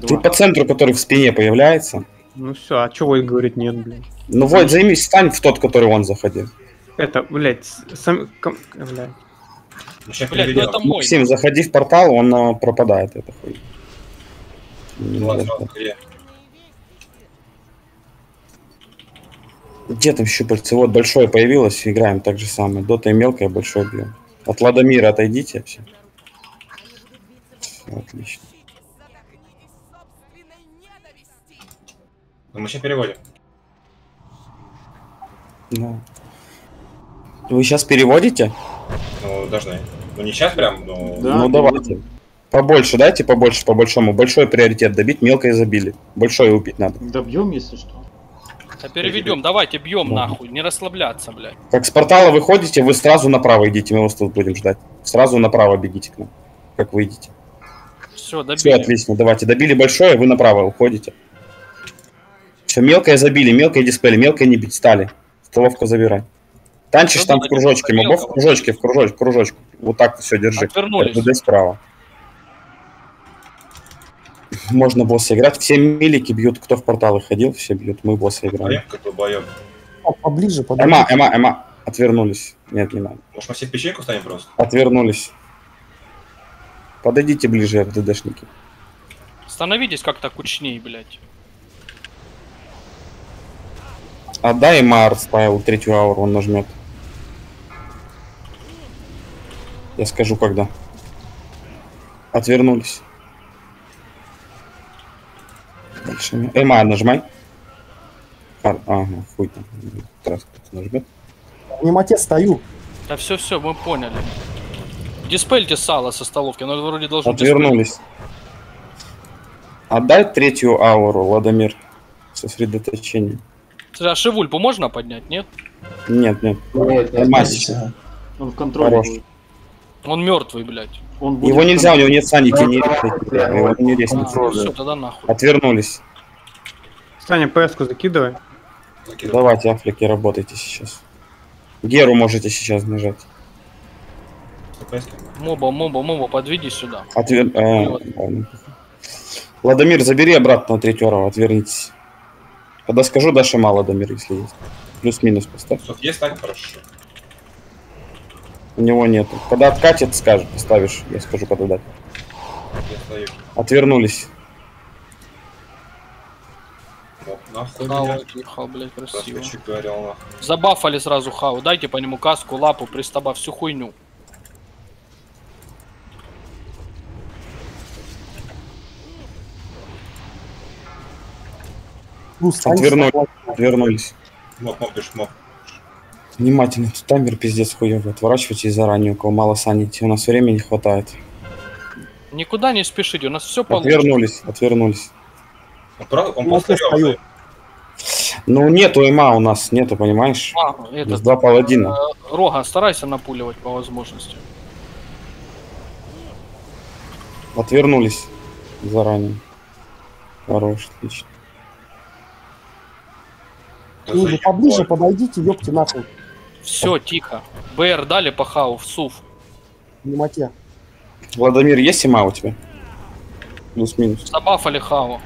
2? Ты по центру, который в спине появляется. Ну все, а чего и говорить нет, блин? Ну вот, займись, стань в тот, который он заходил. Это, блядь, сам... ком- Блядь. Ну, сейчас Блядь, ну это мой. Максим, заходи в портал, он а, пропадает, это хуй. Ладно, где? Там щупальцы? Вот большое появилось, играем так же самое. Дота и мелкое, большое бьем. От Ладомира отойдите все. Всё, отлично. Ну, мы сейчас переводим. Да. Вы сейчас переводите? Ну, должны. Ну, не сейчас прям, но... Да, ну давайте. Побольше дайте, побольше, по большому. Большой приоритет добить, мелкое забили. Большое убить надо. Добьем, если что. Да переведем, давайте бьем нахуй, не расслабляться, блядь. Как с портала выходите, вы сразу направо идите, мы вас тут будем ждать. Сразу направо бегите к нам, как выйдете. Все, Все, добили. отлично, давайте. Добили большое, вы направо уходите. Все, мелкое забили, мелкое диспели, мелкое не бить, стали. Столовку забирай. Танчишь там в кружочке, мобов в кружочке, в кружочек, в кружочку. Вот так все, держи. Отвернулись. РДД справа. Можно босса играть. Все милики бьют, кто в порталы ходил, все бьют. Мы босса играем. Боем, как долбоёб. А, Поближе, Эма, подойди. Эма, Эма. Отвернулись. Нет, не надо. Может, мы все в печеньку станем просто? Отвернулись. Подойдите ближе, РДДшники. Становитесь как-то кучней, блядь. Отдай Эма ставил третью ауру, он нажмет. Я скажу, когда. Отвернулись. Дальше. Эма, нажимай. Ар- Ага, хуй там. Раз кто-то нажмет. В немоте стою. Да все, все, мы поняли. Диспельте сало со столовки, оно вроде должно Отвернулись. Отдай третью ауру, Ладомир. Сосредоточение. А Шивульпу можно поднять, нет? Нет, нет. Нет, нет. Мазь. Он в контроле Хорош. будет. Он мертвый, блядь. Он будет Его нельзя, у него нет саники, не его не резать. все, тогда нахуй. Отвернулись. Саня, ПС-ку закидывай. Закидывай. Давайте, афлики, работайте сейчас. Геру можете сейчас нажать. Моба, моба, моба, подведи сюда. Отвер... ладно. Ладомир, забери обратно ауру, отвернитесь. Когда скажу, дашь Эма, Ладомир, если есть. Плюс-минус поставь. Есть так? Хорошо. У него нету. Когда откатит, скажешь, поставишь. Я скажу, когда дать. Отвернулись. Хау блядь, красиво. Забафали сразу хау, дайте по нему каску, лапу, пристаба, всю хуйню. Ну, Отвернулись. Отвернулись. Мог, мог, мог. Внимательно. Тут таймер пиздец хуёвый. Отворачивайтесь заранее, у кого мало санити. У нас времени не хватает. Никуда не спешите, у нас все получится. Отвернулись, отвернулись. Он, про- он Ну. Ну, нету эма у нас, нету, понимаешь? А, У нас этот, два паладина. э, Рога, старайся напуливать по возможности. Отвернулись заранее. Хорош, отлично. Ну, поближе подойдите, ёпте нахуй. Все, тихо. БР дали по хау в СУФ. Немоте. Владимир, есть эма у тебя? Плюс-минус. Забафали хау.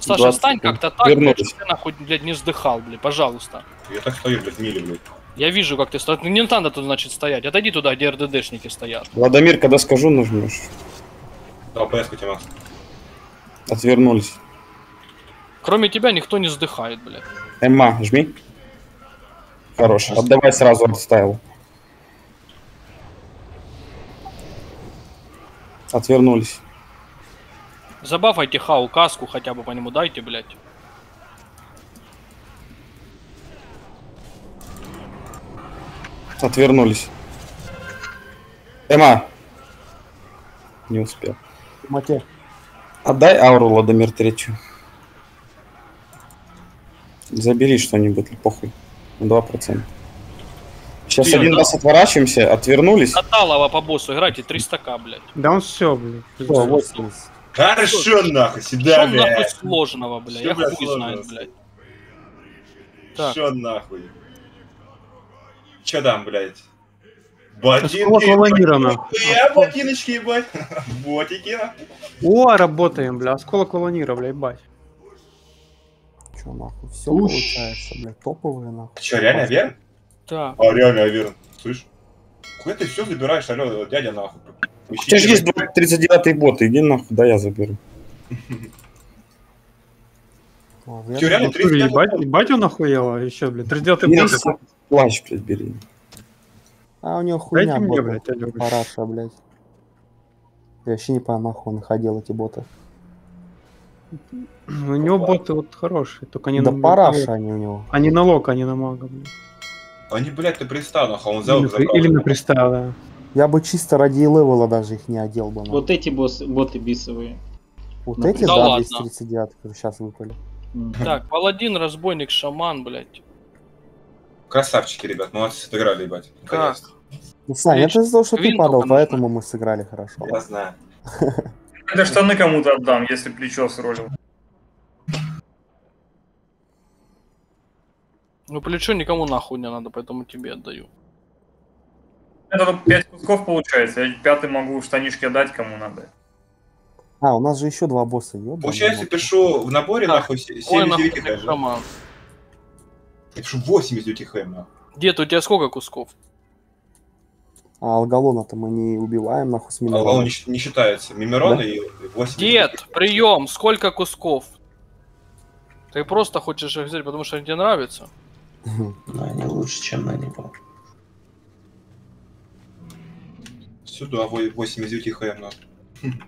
Саша, 20 встань как-то так, блядь, Вернулись. чтобы ты нахуй, блядь, не вздыхал, блядь, пожалуйста. Я так стою, блядь, мили, блядь. Я вижу, как ты стоишь. Ну, Не надо тут, значит, стоять. Отойди туда, где РДДшники стоят. Владимир, когда скажу, нажмешь. ПС-ку тебе, Макс. Отвернулись. Кроме тебя никто не вздыхает, блядь. Эмма, жми. Хорош. Отдавай сразу отстайл. Отвернулись. Забафайте хау каску хотя бы по нему дайте, блядь. Отвернулись. Эма. Не успел. Немоте. Отдай ауру, Владимир, третью. Забери что-нибудь, похуй. 2%. Сейчас Ты, один да. раз отворачиваемся, отвернулись. Каталова по боссу играйте 300к, блядь. Да он все, блядь. Всё, 80. Хорошо, нахуй, Что сюда, нахуй блядь. сложного, бля? Что, Я бля, хуй сложного? знает, блядь. Так. Что нахуй? Че там, блядь? Ботинки, клонирована. Я ботиночки, ебать. *laughs* Ботики, нахуй. О, работаем, бля. Осколок Волонира, бля, ебать. Чё нахуй, все Уж. получается, блядь, топовые нахуй. Че, реально верен? Так. А, реально верен. Слышь? Куда ты все забираешь, алло, дядя нахуй? У тебя же есть 39-й бот, иди нахуй, да я заберу. *laughs* Верно? реально Ну, смотри, 39 ебать, он охуела еще, блядь. 39 Минус бот. плащ, блядь, бери. А у него хуйня мне, блядь, алло. Параша, блядь. Я вообще не понимаю, нахуй он ходил, эти боты. У него боты вот хорошие, только они да на параша они у него. Они на лок, они на мага, блядь. Они, блядь, ты пристал, нахуй, он Или, взял и на при- забрал. или на пристав, да. Я бы чисто ради левела даже их не одел бы. нахуй. Вот эти боссы, боты бисовые. Вот ну, эти, да да, ладно. 239, которые сейчас выпали. Так, паладин, разбойник, шаман, блядь. Красавчики, ребят, молодцы, сыграли, ебать. Наконец-то. Ну, Сань, это из-за того, что ты Квинту падал, нужно. поэтому мы сыграли хорошо. Я знаю. *laughs* Я штаны кому-то отдам, если плечо сролил. Ну, плечо никому нахуй не надо, поэтому тебе отдаю. Это тут 5 кусков получается. Я пятый могу штанишки отдать кому надо. А, у нас же еще два босса, ёбаный Получается, рот. пишу в наборе, Так, нахуй, 7 Ой, из нахуй, 9 как хэм. шаман. Я пишу 8 из 9 хэм, нахуй. Дед, у тебя сколько кусков? А алгалона-то мы не убиваем, нахуй, с А он минералом. не, считается. Мимирон Да? и 8 Дед, прием, сколько кусков? Ты просто хочешь их взять, потому что они тебе нравятся? *laughs* Но они лучше, чем на него. Сюда 8 из 9 хэм. *laughs*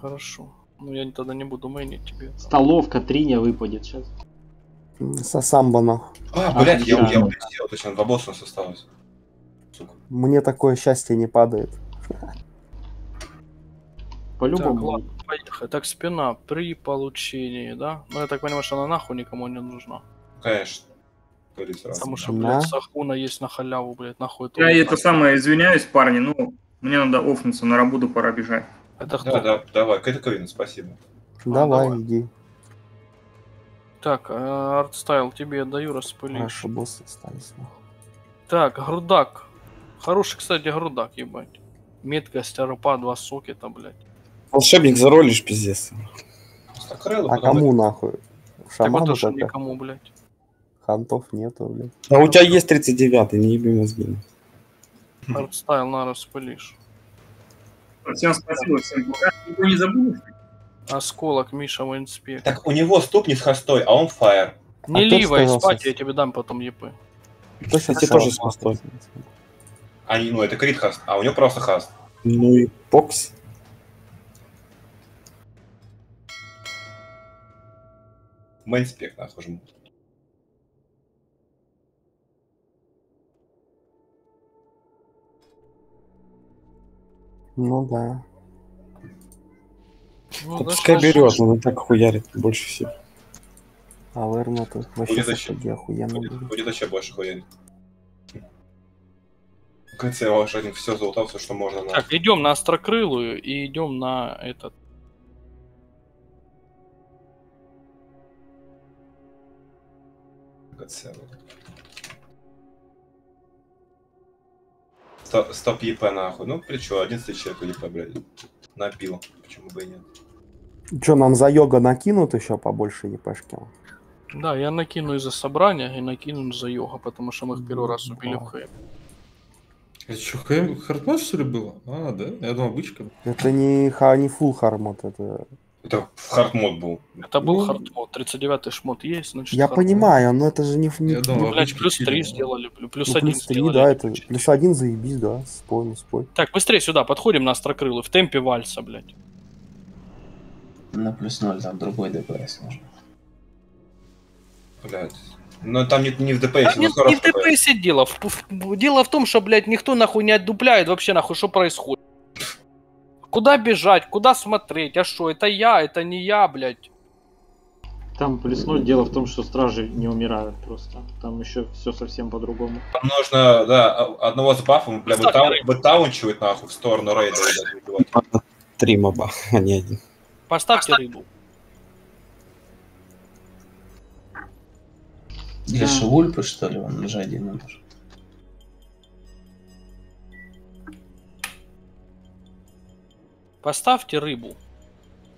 Хорошо. Ну, я тогда не буду мейнить тебе. Столовка Триня выпадет сейчас. Со самбо, нахуй. А, А, блядь, я, да. я улетел, точно, два босса у нас осталось. Мне такое счастье не падает. Так, По-любому. поехали. Так, спина при получении, да? Ну, я так понимаю, что она нахуй никому не нужна. Конечно. Потому что, Да. блядь, Сахуна есть на халяву, блядь, нахуй это. Я это самое, извиняюсь, парни, ну, мне надо офнуться, на работу пора бежать. Это кто? Да, да, давай, это Ковин, спасибо. давай, давай. иди. Так, э, артстайл тебе отдаю, распылишь. Наши боссы остались, нахуй. Так, грудак. Хороший, кстати, грудак, ебать. Меткость, арпа, два сокета, блядь. Волшебник заролишь, пиздец. Пустокрыло, А кому нахуй? Так вот Шаману уж только? никому, блядь. Хантов нету, блядь. А у тебя есть 39-й, не еби мозги. Артстайл на распылишь. Всем спасибо, всем пока. Никто не забудешь? Осколок, Миша, воинспект. Так у него ступ не с хостой, а он фаер. Не А ливай спать, я тебе дам потом епы. Сейчас Ты тоже с хостой. А, не, ну это крит хаст, а у него просто хаст. Ну и покс. Мейнспек, нахуй жму. Ну да. Ну, Да пускай берет, он и так хуярит больше всего. А Верма тут вообще Будет вообще- Будет, будет. будет вообще больше хуярить. Конце волшебник все залутал, все, что можно. на. Так, идем на острокрылую и идем на этот. Сто- Стоп ЕП нахуй. Ну, при чё, 11 человек ЕП, блядь. Набил. Почему бы и нет. Че, нам за йога накинут еще побольше епешки? Да, я накину из-за собрания и накину за йога, потому что мы в первый раз убили в хэм. Это что, хардмод, что ли, было? А, да? Я думал, бычка. Это не, ха, не full хармот, это... Это в хардмод был. Это был Ну, хардмод, 39-й шмот есть, значит Я хардмод. понимаю, но это же не... не Я думал, Ну, блядь, обычка плюс 3 чили. сделали, плю- плюс ну, 1 плюс 3, сделали. да, это... Плюс один заебись, да, спой, не спой. Так, быстрее сюда, подходим на острокрылую, в темпе вальса, блядь. На плюс ноль там другой ДПС нужно. Блядь. Но там не, не в ДПС, не, но 40 не в ДПС дело. В- в- Дело в том, что, блядь, никто нахуй не отдупляет вообще нахуй, что происходит. Куда бежать, куда смотреть, а что, это я, это не я, блядь. Там плюс ноль. Дело в том, что стражи не умирают просто. Там еще все совсем по-другому. Там нужно, да, одного с бафом, бля, вытау- вытаунчивать нахуй в сторону рейда. блядь, убивать. Три моба, а не один. Поставьте рыбу. Или Да. шевульпы, что ли, он же один умер. Поставьте рыбу.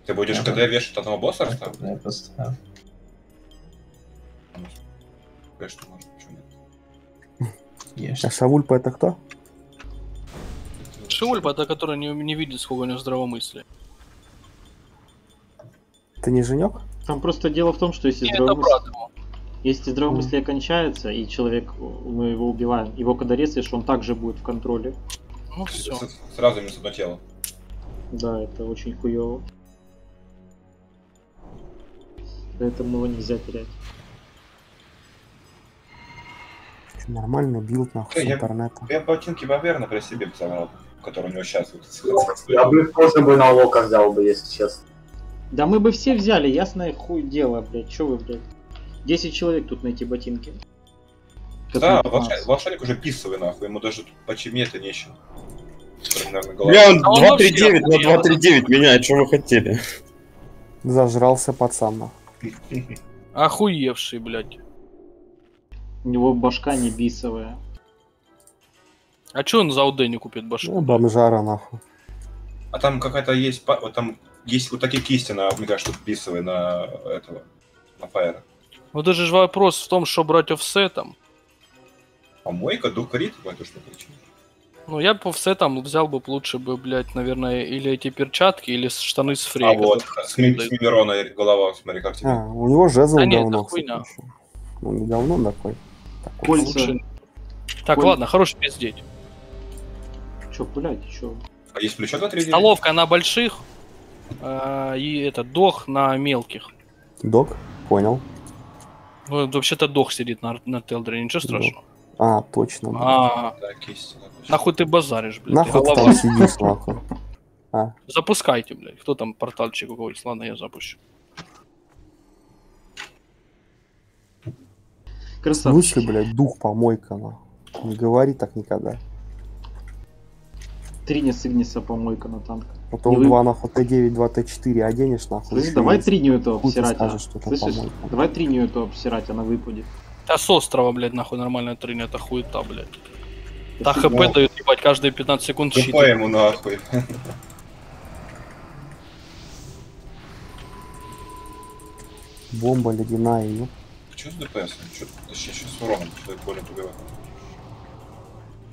Ты будешь Ага. КД вешать одного босса расставить? Я поставил. Конечно, можно, почему нет? А Шавульпа это кто? Шиульпа, это который не, не видит, сколько у него здравомыслия. Это не Женек? Там просто дело в том, что если Не, это здравомыслие... брат его. Если здравомыслие кончается, и человек, мы его убиваем, его когда резаешь, он также будет в контроле. Ну все. Сразу минус одно тело. Да, это очень хуево. Поэтому его нельзя терять. Нормальный билд нахуй Я- интернета. Я ботинки Баверна при себе бы забрал, который у него сейчас вот. Я бы тоже бы на лока взял бы, если честно. Да мы бы все взяли, ясное хуй дело, блядь. Чё вы, блядь? 10 человек тут найти ботинки. Да, 15. волшебник, уже писовый нахуй, ему даже почти это нечего. Вообще 239 на охуел. 239 меняет, что вы хотели? Зажрался пацан. *laughs* Охуевший, блядь. У него башка не бисовая. А чё он за УД не купит башку? Ну, бомжара нахуй. А там какая-то есть, вот там есть вот такие кисти на, мне кажется, писовые на этого, на фаера. Ну даже ж вопрос в том, что брать офсетом. А мойка, дух крит, это что кричит? Ну, я по офсетам взял бы лучше бы, блядь, наверное, или эти перчатки, или штаны с фрей. А вот, с, с Мимирона голова, смотри, как тебе. А, у него жезл Да нет, говно, это хуйня. Ну, не говно такой. такой. Кольца. Лучше- Так, Коль- ладно, хорош пиздеть. Чё, блядь, чё? А есть плечо на 3 Столовка на больших, а, и это, дох на мелких. Док? Понял. Ну, вообще-то дох сидит на, на Телдере, ничего страшного. А, точно. А, Да, кисти. да, точно. нахуй ты базаришь, блядь. Нахуй ты голова. там сидишь, нахуй. *laughs* А, Запускайте, блядь. Кто там портальчик у кого есть? Ладно, я запущу. Красавчик. смысле, блядь, дух помойка, нахуй. Не говори так никогда. Тринис Игниса помойка на танк. Потом Не вы- 2 нахуй Т9, 2 Т4 оденешь, нахуй. Слышь, давай триню эту обсирать. а. скажешь, что это Слышишь? помойка. Давай триню эту обсирать, она выпадет. Да с острова, блядь, нахуй нормальная трыня, это хуета, блядь. Та хп дают, ебать, каждые 15 секунд щит. Тупо ему нахуй. Бомба ледяная, ё. Что с ДПС? Что, точнее, что с уроном? Что это более убивает?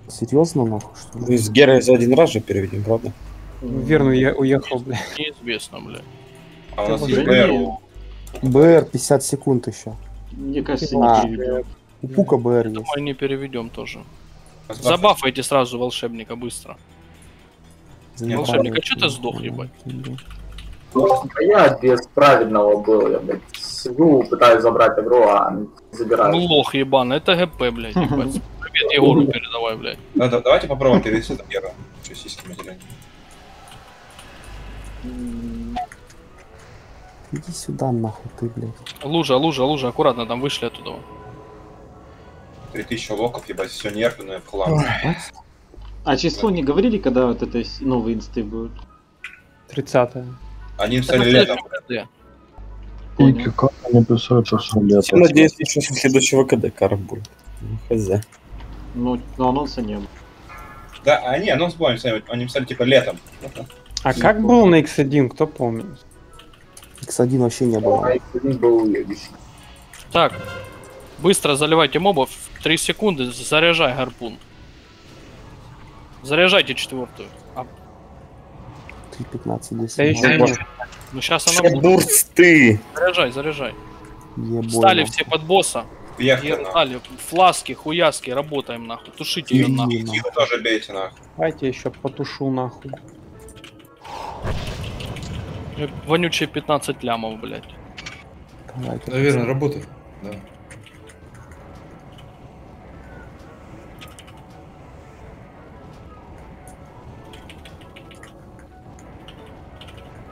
Серьезно, нахуй, что ли? Мы с Герой за один раз же переведем, правда? Верно, я уехал, бля. Неизвестно, блядь. А у нас есть БР. БР 50 секунд еще. Мне кажется, А. не переведем. У Пука БР есть. Думаю, не переведем тоже. Забафайте сразу волшебника быстро. Забираю. Волшебник, а чё ты сдох, ебать? А я без правильного был, я, блядь, сижу, пытаюсь забрать игру, а они Ну лох ебаный, это ГП, блядь, *laughs* ебать. Привет Егору передавай, блядь. Да, да, давайте попробуем перевести это Гера. Что, сиськи материальные. Иди сюда, нахуй, ты, блядь. Лужа, лужа, лужа, аккуратно там вышли оттуда. 3000 локов, ебать, все нервное в хлам. А число не говорили, когда вот это новые инсты будут? 30 Они им Это стали летом. Пики, как они писают, что все лето. Я надеюсь, еще со следующего КД кар будет. Ну, хз. Ну, но анонса не было. Да, а они анонс был, они писали, они писали типа летом. А как был на X1, кто помнит? X1 вообще не было. А их был. Так, быстро заливайте мобов. 3 секунды, заряжай гарпун. Заряжайте четвертую. А, 3.15, 10. Да еще нет. ну сейчас она будет. Бурц ты! Заряжай, заряжай. ебой, Встали нахуй. все под босса. Яхты, И нахуй. дали фласки, хуяски, работаем нахуй. Тушите ее нахуй. нахуй. Тихо тоже бейте, нахуй. Давайте еще потушу нахуй. Вонючие 15 лямов, блядь. Давайте, Наверное, работает. Да.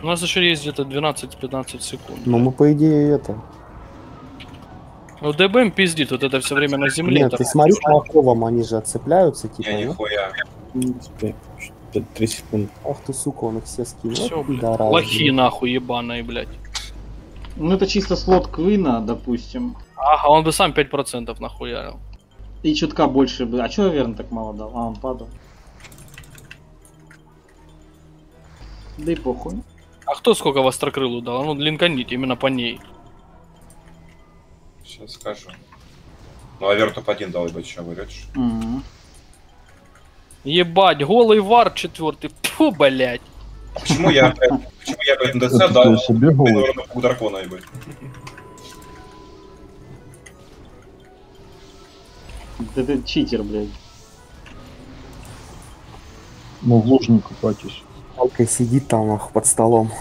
У нас еще есть где-то 12-15 секунд. Ну, мы, по идее, это... Ну ДБМ пиздит, вот это все время на земле. Нет, ты торчит. смотри по оковам, они же отцепляются, типа, нет? нихуя. Три секунды. Ах ты, сука, он их все скинул. Вот блядь. Лохи блин. нахуй ебаные, блядь. Ну это чисто слот Квина, допустим. Ага, он бы сам 5% нахуярил. И чутка больше бы. А чё Верн так мало дал? А, он падал. Да и похуй. А кто сколько вострокрылу дал? Ну, линканите именно по ней. Сейчас скажу. Ну, а Вер топ-1 дал, ебать, что врешь? Мгм. Ебать, голый вар четвертый. Фу, блядь. Почему я, почему я, блядь, на Это ДЦ дал ты себе голый? наверное, у дракона, ебать? Да ты читер, блядь. Ну, в лужу не купайтесь. Палкой сидит там нахуй под столом.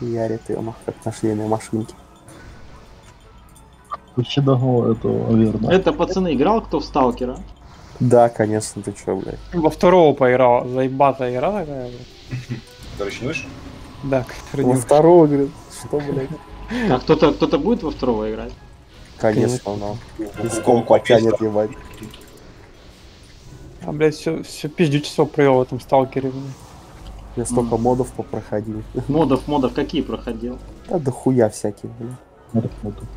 Ярит ее как на швейной машинке. Всегда голова этого верно. Это, пацаны, играл кто в Сталкера? Да, конечно, ты чё, блядь. Во второго поиграл. Заебатая игра такая, блядь. Короче, не вышел? Да, который Во второго, говорит, что, блядь? А кто-то кто будет во второго играть? Конечно, да. Песком потянет, ебать. А, блядь, все, все пиздю часов провел в этом сталкере. блядь. Я столько модов попроходил. Модов, модов какие проходил? Да дохуя всяких, блядь.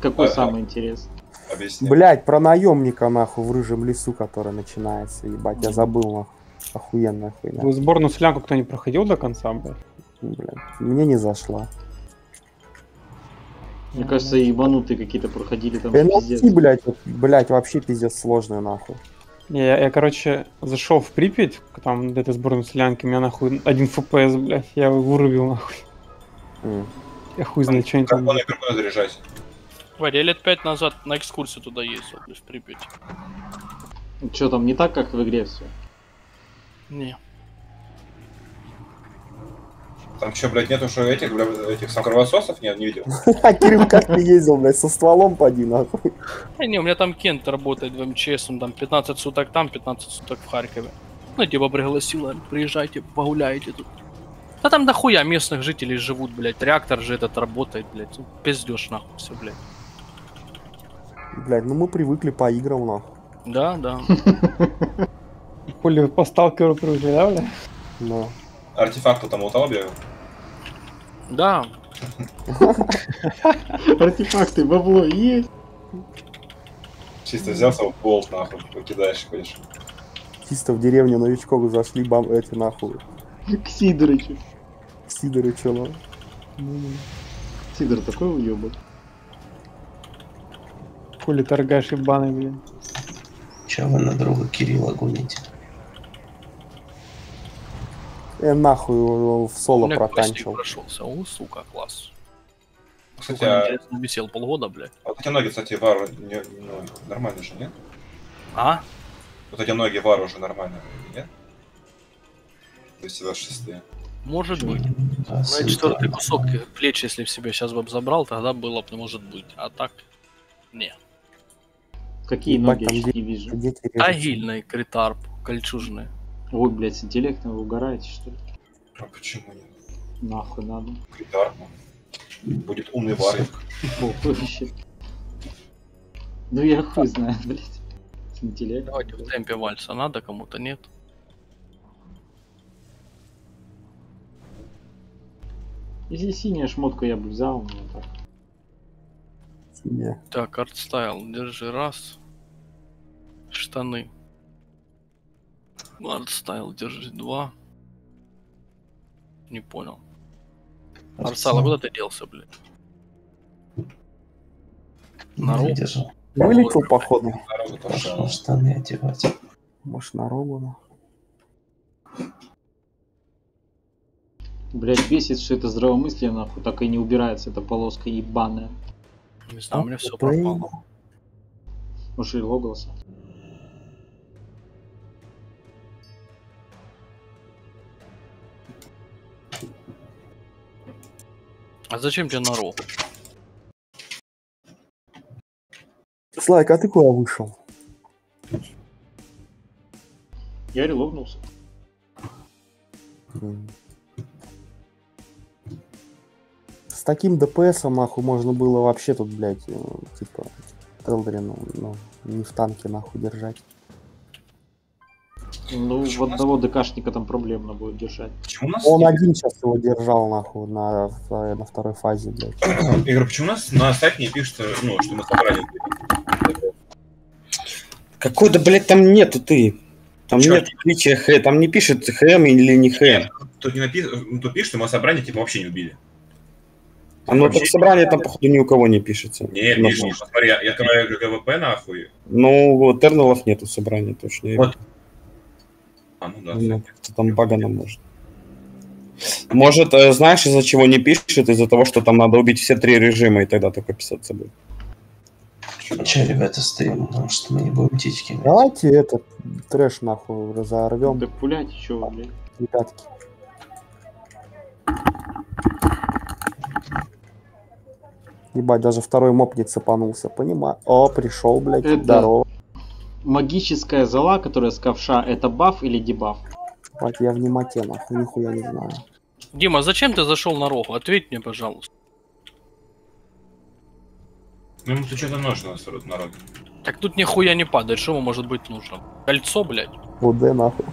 Какой А, самый интересный? Объясни. Блять, про наемника нахуй в рыжем лесу, который начинается, ебать, я забыл нахуй. Охуенная хуйня. Вы сборную солянку кто не проходил до конца, блядь? Блядь, мне не зашла. Мне кажется, ебанутые какие-то проходили там пиздец. блять, вот, блять, вообще пиздец сложный нахуй. Не, я, я, короче, зашел в Припять, там, до этой сборной солянки, у меня нахуй один FPS, блядь, я его вырубил нахуй. М. Я хуй знает, что они там... Дракона и дракона заряжайся. Вадя, я лет пять назад на экскурсию туда ездил, блядь, в Припять. Что там не так, как в игре все? Не. Там что, блядь, нету что этих, блядь, этих сам кровососов? Нет, не видел. *laughs* А Кирилл как ты ездил, блядь, со стволом поди нахуй. Да не, у меня там Кент работает в МЧС, он там 15 суток там, 15 суток в Харькове. Ну, типа пригласила, приезжайте, погуляйте тут. Да там дохуя местных жителей живут, блядь. Реактор же этот работает, блядь. Ну, Пиздешь нахуй все, блядь. Блядь, ну мы привыкли по играм нахуй. Да, да. *laughs* Хули по сталкеру привыкли, да, блядь? Ну. Артефакт там лутал объявил? Да. *laughs* Артефакты, бабло есть. Чисто взялся в болт, нахуй, покидаешь, ходишь. Чисто в деревню новичков зашли бам эти нахуй. К Сидорычу. Сидоры ну? Сидор такой уебок. Хули торгаш ебаный, блин. Че вы на друга Кирилла гоните? Я нахуй его в соло У протанчил. прошелся. О, сука, класс. Кстати, Сука, а интересно, висел полгода, блядь. а вот эти ноги, кстати, вару, не, ну, нормально же, нет? А? Вот эти ноги вару уже нормально, нет? То есть 26 Может быть. Да, Ну, я ссылка. четвертый кусок плеч, если в себе сейчас бы забрал, тогда было бы, может быть. А так, не. Какие Ебать, ноги там не вижу. Агильный, критарп, кольчужный. Ой, блядь, с интеллектом вы угораете, что ли? А почему нет? Нахуй надо. Кридар, ну. Будет умный варик. Ну я хуй знаю, блядь. С интеллектом. Давайте в темпе вальса надо, кому-то нет. Если синяя шмотку я бы взял, но так. Синяя. Так, артстайл, держи раз. Штаны. Артстайл, держи два. Не понял. Артстайл, а куда ты делся, блядь? На выдержал. Вылетел, походу. Пошел штаны одевать. Может, на рогу, Блядь, бесит, что это здравомыслие, нахуй, так и не убирается эта полоска ебаная. Не знаю, у меня все пропало. Может, и логался. А зачем тебе на рог? Слайк, а ты куда вышел? Я релогнулся. М. с таким ДПСом, нахуй, можно было вообще тут, блядь, э, типа, Телдрину, ну, не в танке, нахуй, держать. Ну, в одного ДКшника там проблемно будет держать. Почему у нас Он не- один сейчас его держал, нахуй, на, в- на второй фазе, блядь. *clears throat* Говорю, почему у нас на сайте не пишется, ну, что мы собрали? Какой-то, блядь, там нету ты. Там Чё? нет отличия там не пишет ХМ или не ХМ. Тут не написано, ну, тут пишет, что мы собрание типа вообще не убили. А ну так собрание там, походу, ни у кого не пишется. Не, Ну, пишет, смотри, я, я открываю ГВП нахуй. Ну, вот терналов нету собрания точно. Вот. А, ну да. Ну, там багано может. Может, э, знаешь, из-за чего не пишет? Из-за того, что там надо убить все три режима, и тогда только писаться будет. Че, ребята, стоим, потому что мы не будем титьки. Давайте этот трэш, нахуй, разорвем. Да пулять, чё, блядь. Ребятки. Ебать, даже второй моп не цепанулся, понимаю. О, пришел, блядь, Это- здорово. Магическая зала, которая с ковша, это баф или дебаф? Ебать, я в немоте, нахуй, нихуя не знаю. Дима, зачем ты зашел на рогу? Ответь мне, пожалуйста. Ну, ему тут что-то нужно, срут народ. Так тут нихуя не падает, что ему может быть нужно? Кольцо, блядь? УД, нахуй.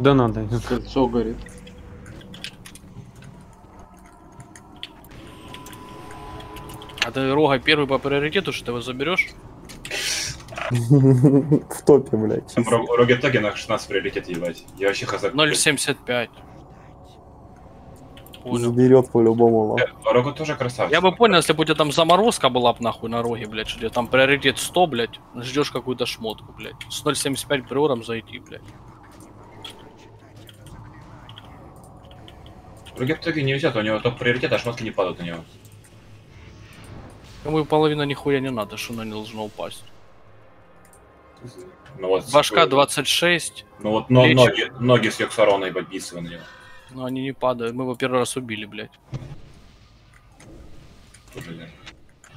Да надо. Кольцо горит. А ты рога первый по приоритету, что ты его заберешь? *laughs* В топе, блядь. Там Ро- Роги Тоги на 16 приоритет ебать. Я вообще хазак. 0.75. Понял. Заберет по-любому. нахуй. Рогу тоже красавчик. Я бы понял, если бы у тебя там заморозка была б нахуй на роге, блядь, что у там приоритет 100, блядь, ждешь какую-то шмотку, блядь. С 0.75 приором зайти, блядь. Роги Тоги не везет, у него топ приоритет, а шмотки не падают на него. Ему и половина нихуя не надо, что на не должно упасть. Ну вот. Башка 26, Ну вот но, плечи. ноги, ноги с на него. но они не падают. Мы его первый раз убили, блядь.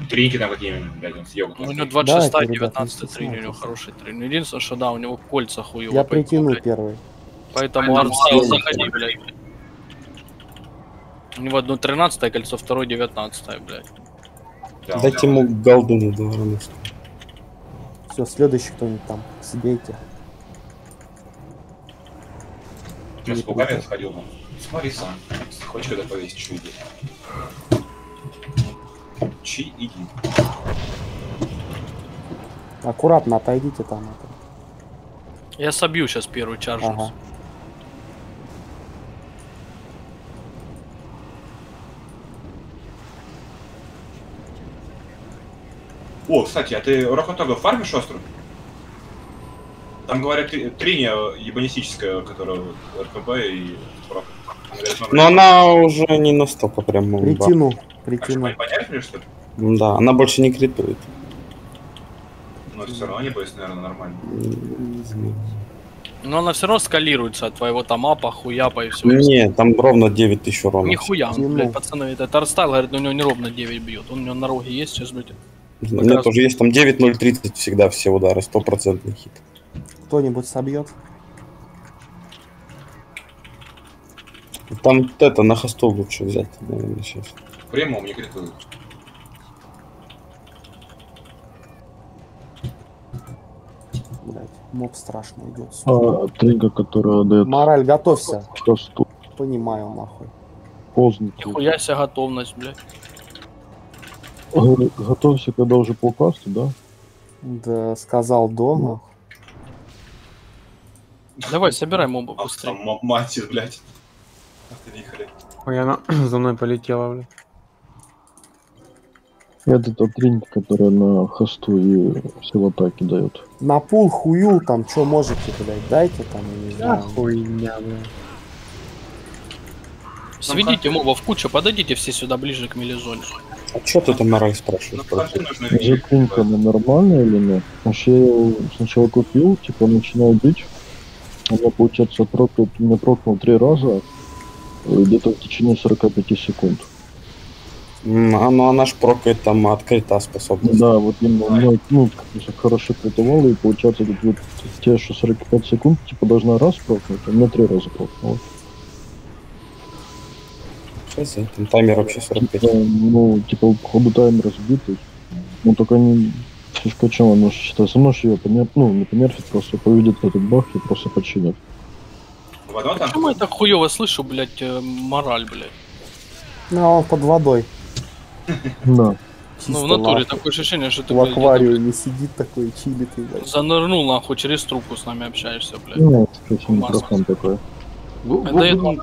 Тринки там какие-нибудь, блядь, он с йогой. Ну, у него 26 Давайте, ребят, 19 не тренер, у него хороший тренер. Единственное, что да, у него кольца хуево. Я блядь. первый. Поэтому Ну, всё. заходи, блядь. У него одно 13 кольцо, второе 19 блядь. Дайте ему голду на два раза. Все, следующий кто-нибудь там. Сбейте. Я с пугами сходил, ну. Смотри сам. Хочешь когда повесить, что иди. Чи иди. Аккуратно отойдите там. это. Я собью сейчас первый чарж. Ага. О, кстати, а ты Рокотого фармишь остров? Там говорят, три- триня ебанистическая, которая РКБ и Рок. Но она уже не настолько прям... ну, Притяну. А что, Притяну. понятно, что ли? Да, она больше не критует. Но все равно не боюсь, наверное, нормально. Но она все равно скалируется от твоего там апа, хуяпа и всего. Не, там ровно 9 тысяч урона. Нихуя, он, блядь, пацаны, это Тарстайл, говорит, у него не ровно 9 бьет. Он у него на роге есть, сейчас, блядь. У меня тоже есть там 9-0-30 всегда все удары, стопроцентный хит. Кто-нибудь собьет? Там это на хосту лучше взять, наверное, сейчас. Премиум не критует. Блять, моб страшно идет. А, тригга, которая дает Мораль, готовься. касту. Понимаю, нахуй. Поздно. Нихуя себе готовность, блядь. Готовься, когда уже по касту, да? Да, сказал до, нахуй. Давай, собирай моба быстрее. там м- мать, блядь. Вихрь. Ой, она *clears throat* за мной полетела, блядь. Это та тринка, которая на хосту и все атаки дает. На пул хую там, что можете, блядь, дайте там, я не знаю. Хуйня, блядь. Сведите моба в кучу, подойдите все сюда ближе к мелизоне. А что ты там мораль спрашиваешь? Нужно За видеть. тринка она нормальная или нет? Потому что я ее сначала купил, типа начинаю бить. Она, получается, прокнул, меня прокнул три раза, где-то в течение 45 секунд. А, ну она ж прокает там открыта способность. Да, вот именно, у меня, ну, хорошо критовало, и получается, тут вот те, что 45 секунд, типа, должна раз прокнуть, а у меня три раза прокнула. Сейчас, там таймер вообще 45. Типа, ну, типа, по ходу таймер разбитый. Ну, только не... Фишка чем, оно же считается, оно же ее помер... ну, не померфит, просто поведет этот баг и просто танке? Почему я так хуево слышу, блядь, э, мораль, блядь? Ну, он под водой. Да. Ну, в натуре такое ощущение, что ты, В аквариуме сидит такой, чилит и, блядь. занырнул, нахуй, через трубку с нами общаешься, блядь. Ну, кстати, микрофон такой. Это я бубнит.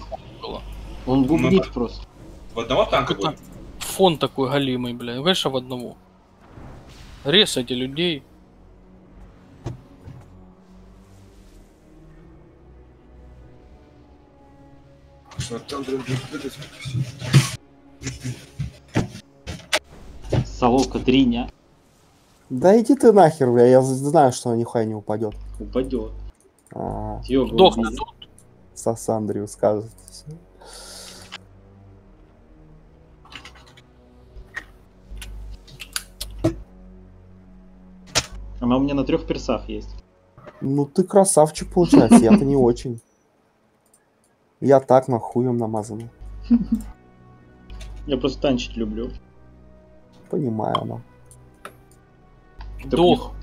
Он бубнит Ну, просто. В одного танка будет? фон такой галимый, блядь. Ну, Конечно, в одного. Резайте людей. Что там, блин, Соловка дриня. Да иди ты нахер, бля, я знаю, что она нихуя не упадет. Упадет. А, Ёбаный Сдохнет пиздец. тут. Сасандрию скажет. всё. Она у меня на трех персах есть. Ну ты красавчик получается, я-то не очень. Я так нахуем намазанный. Я просто танчить люблю. Понимаю она. Дох.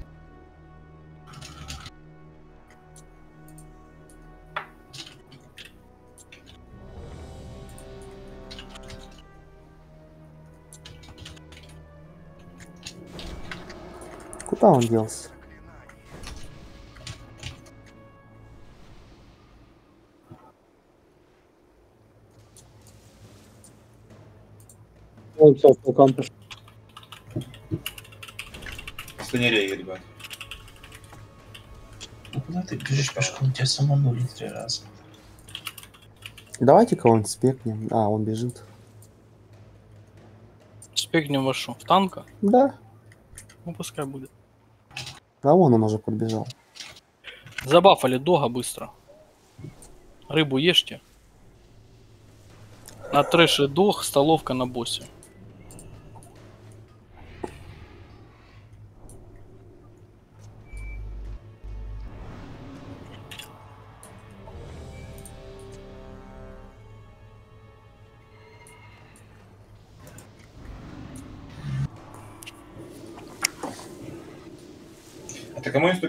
Куда он делся? Он все, полкан пошел. Сканерей, ребят. Ну куда ты бежишь пешком? Тебя саманули три раза. Давайте кого-нибудь спекнем. А, он бежит. Спекнем вашу. В танка? Да. Ну, пускай будет. Да вон он уже подбежал. Забафали дога быстро. Рыбу ешьте. На трэше дог, столовка на боссе.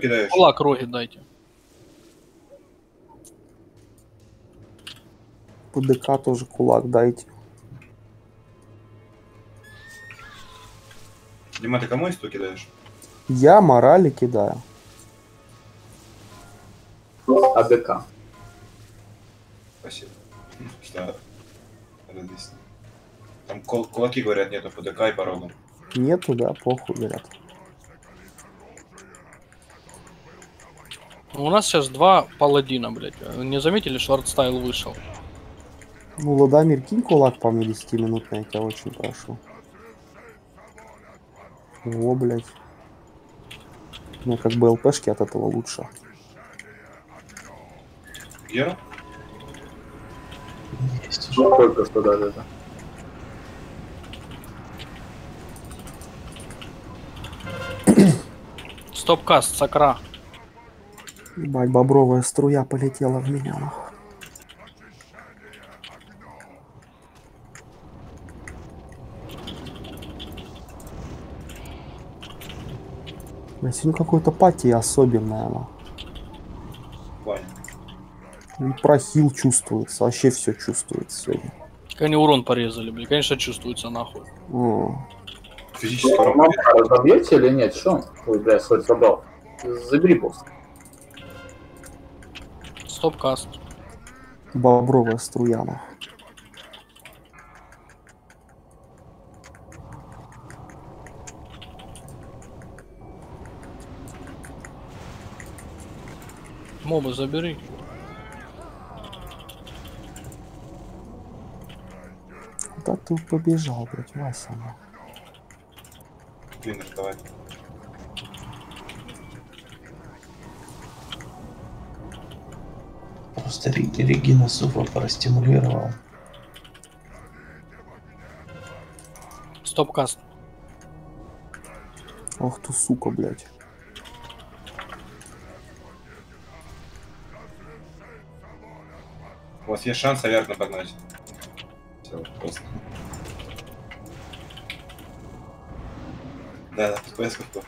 Кидаешь? Кулак роги дайте. ПДК тоже кулак дайте. Дима, ты кому инсту кидаешь? Я морали кидаю. АДК. Спасибо. Что радостно. Там кул- кулаки, говорят, нету ПДК и порогу. Нету, да, похуй, говорят. У нас сейчас два паладина, блядь. Не заметили, что артстайл вышел? Ну, Ладомир, кинь кулак по мне 10 минутный, я тебя очень прошу. О, блядь. Мне как бы ЛПшки от этого лучше. Гера? Есть Ну, только что. Стоп-каст, сакра. Ебать, бобровая струя полетела в меня. нахуй. Бля, Сегодня какой-то пати особенная она. И прохил чувствуется, вообще все чувствуется сегодня. Как они урон порезали, блядь. Конечно, чувствуется нахуй. О, Физически разобьете или нет? Что? Ой, блядь, свой собрал. Забери босс. Стоп-каст. бобровая струя. нахуй. Моба забери. Куда ты побежал, блядь, Вася? Твиннер, давай. Ре- Регина Суфа простимулировал. Стоп-каст. Ах ты сука, блядь. У вас есть шанс Аверк нагнать. Все, просто. Да, да, FPS какой.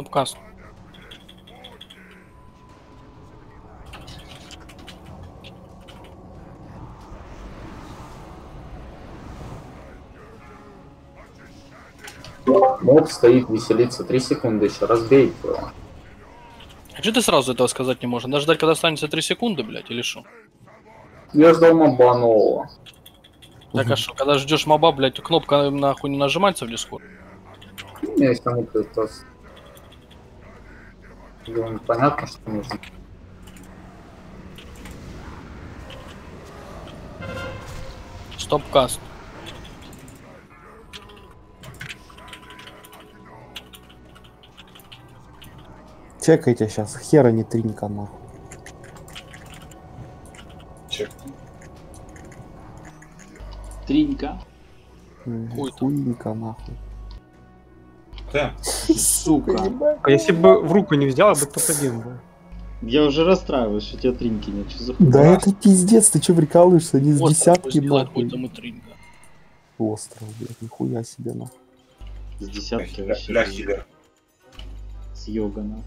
Стоп-каст. Моб стоит, веселится 3 секунды, еще разбейте его. А что ты сразу этого сказать не можешь? Надо ждать, когда останется 3 секунды, блядь, или что? Я ждал моба нового. Так а что, когда ждешь моба, блядь, кнопка нахуй не нажимается в дискорд? Ну, Если кому-то это... с- Ну, Понятно, что нужно. Стоп-каст. Чекайте сейчас, хера не тринка нахуй. Чек. Тринька. Хуйненько нахуй. Да. Сука. А если бы в руку не взял, я бы топ-1 был. Я уже расстраиваюсь, что у тебя триньки нет. Что за? Да это пиздец, ты чё прикалываешься? Они с десятки нахуй. Остров, блядь, нихуя себе нахуй. С десятки вообще. ля. С йогана.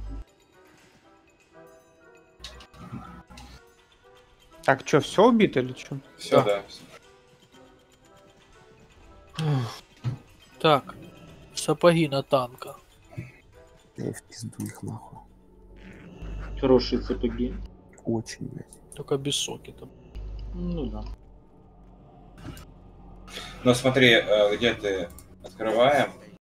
Так, что, все убито или что? Все, да. Так. Сапоги на танка. Я в пизду их нахуй. Хорошие сапоги. Очень, блядь. Только без сокета. Ну да. Но смотри, э, где ты открываем,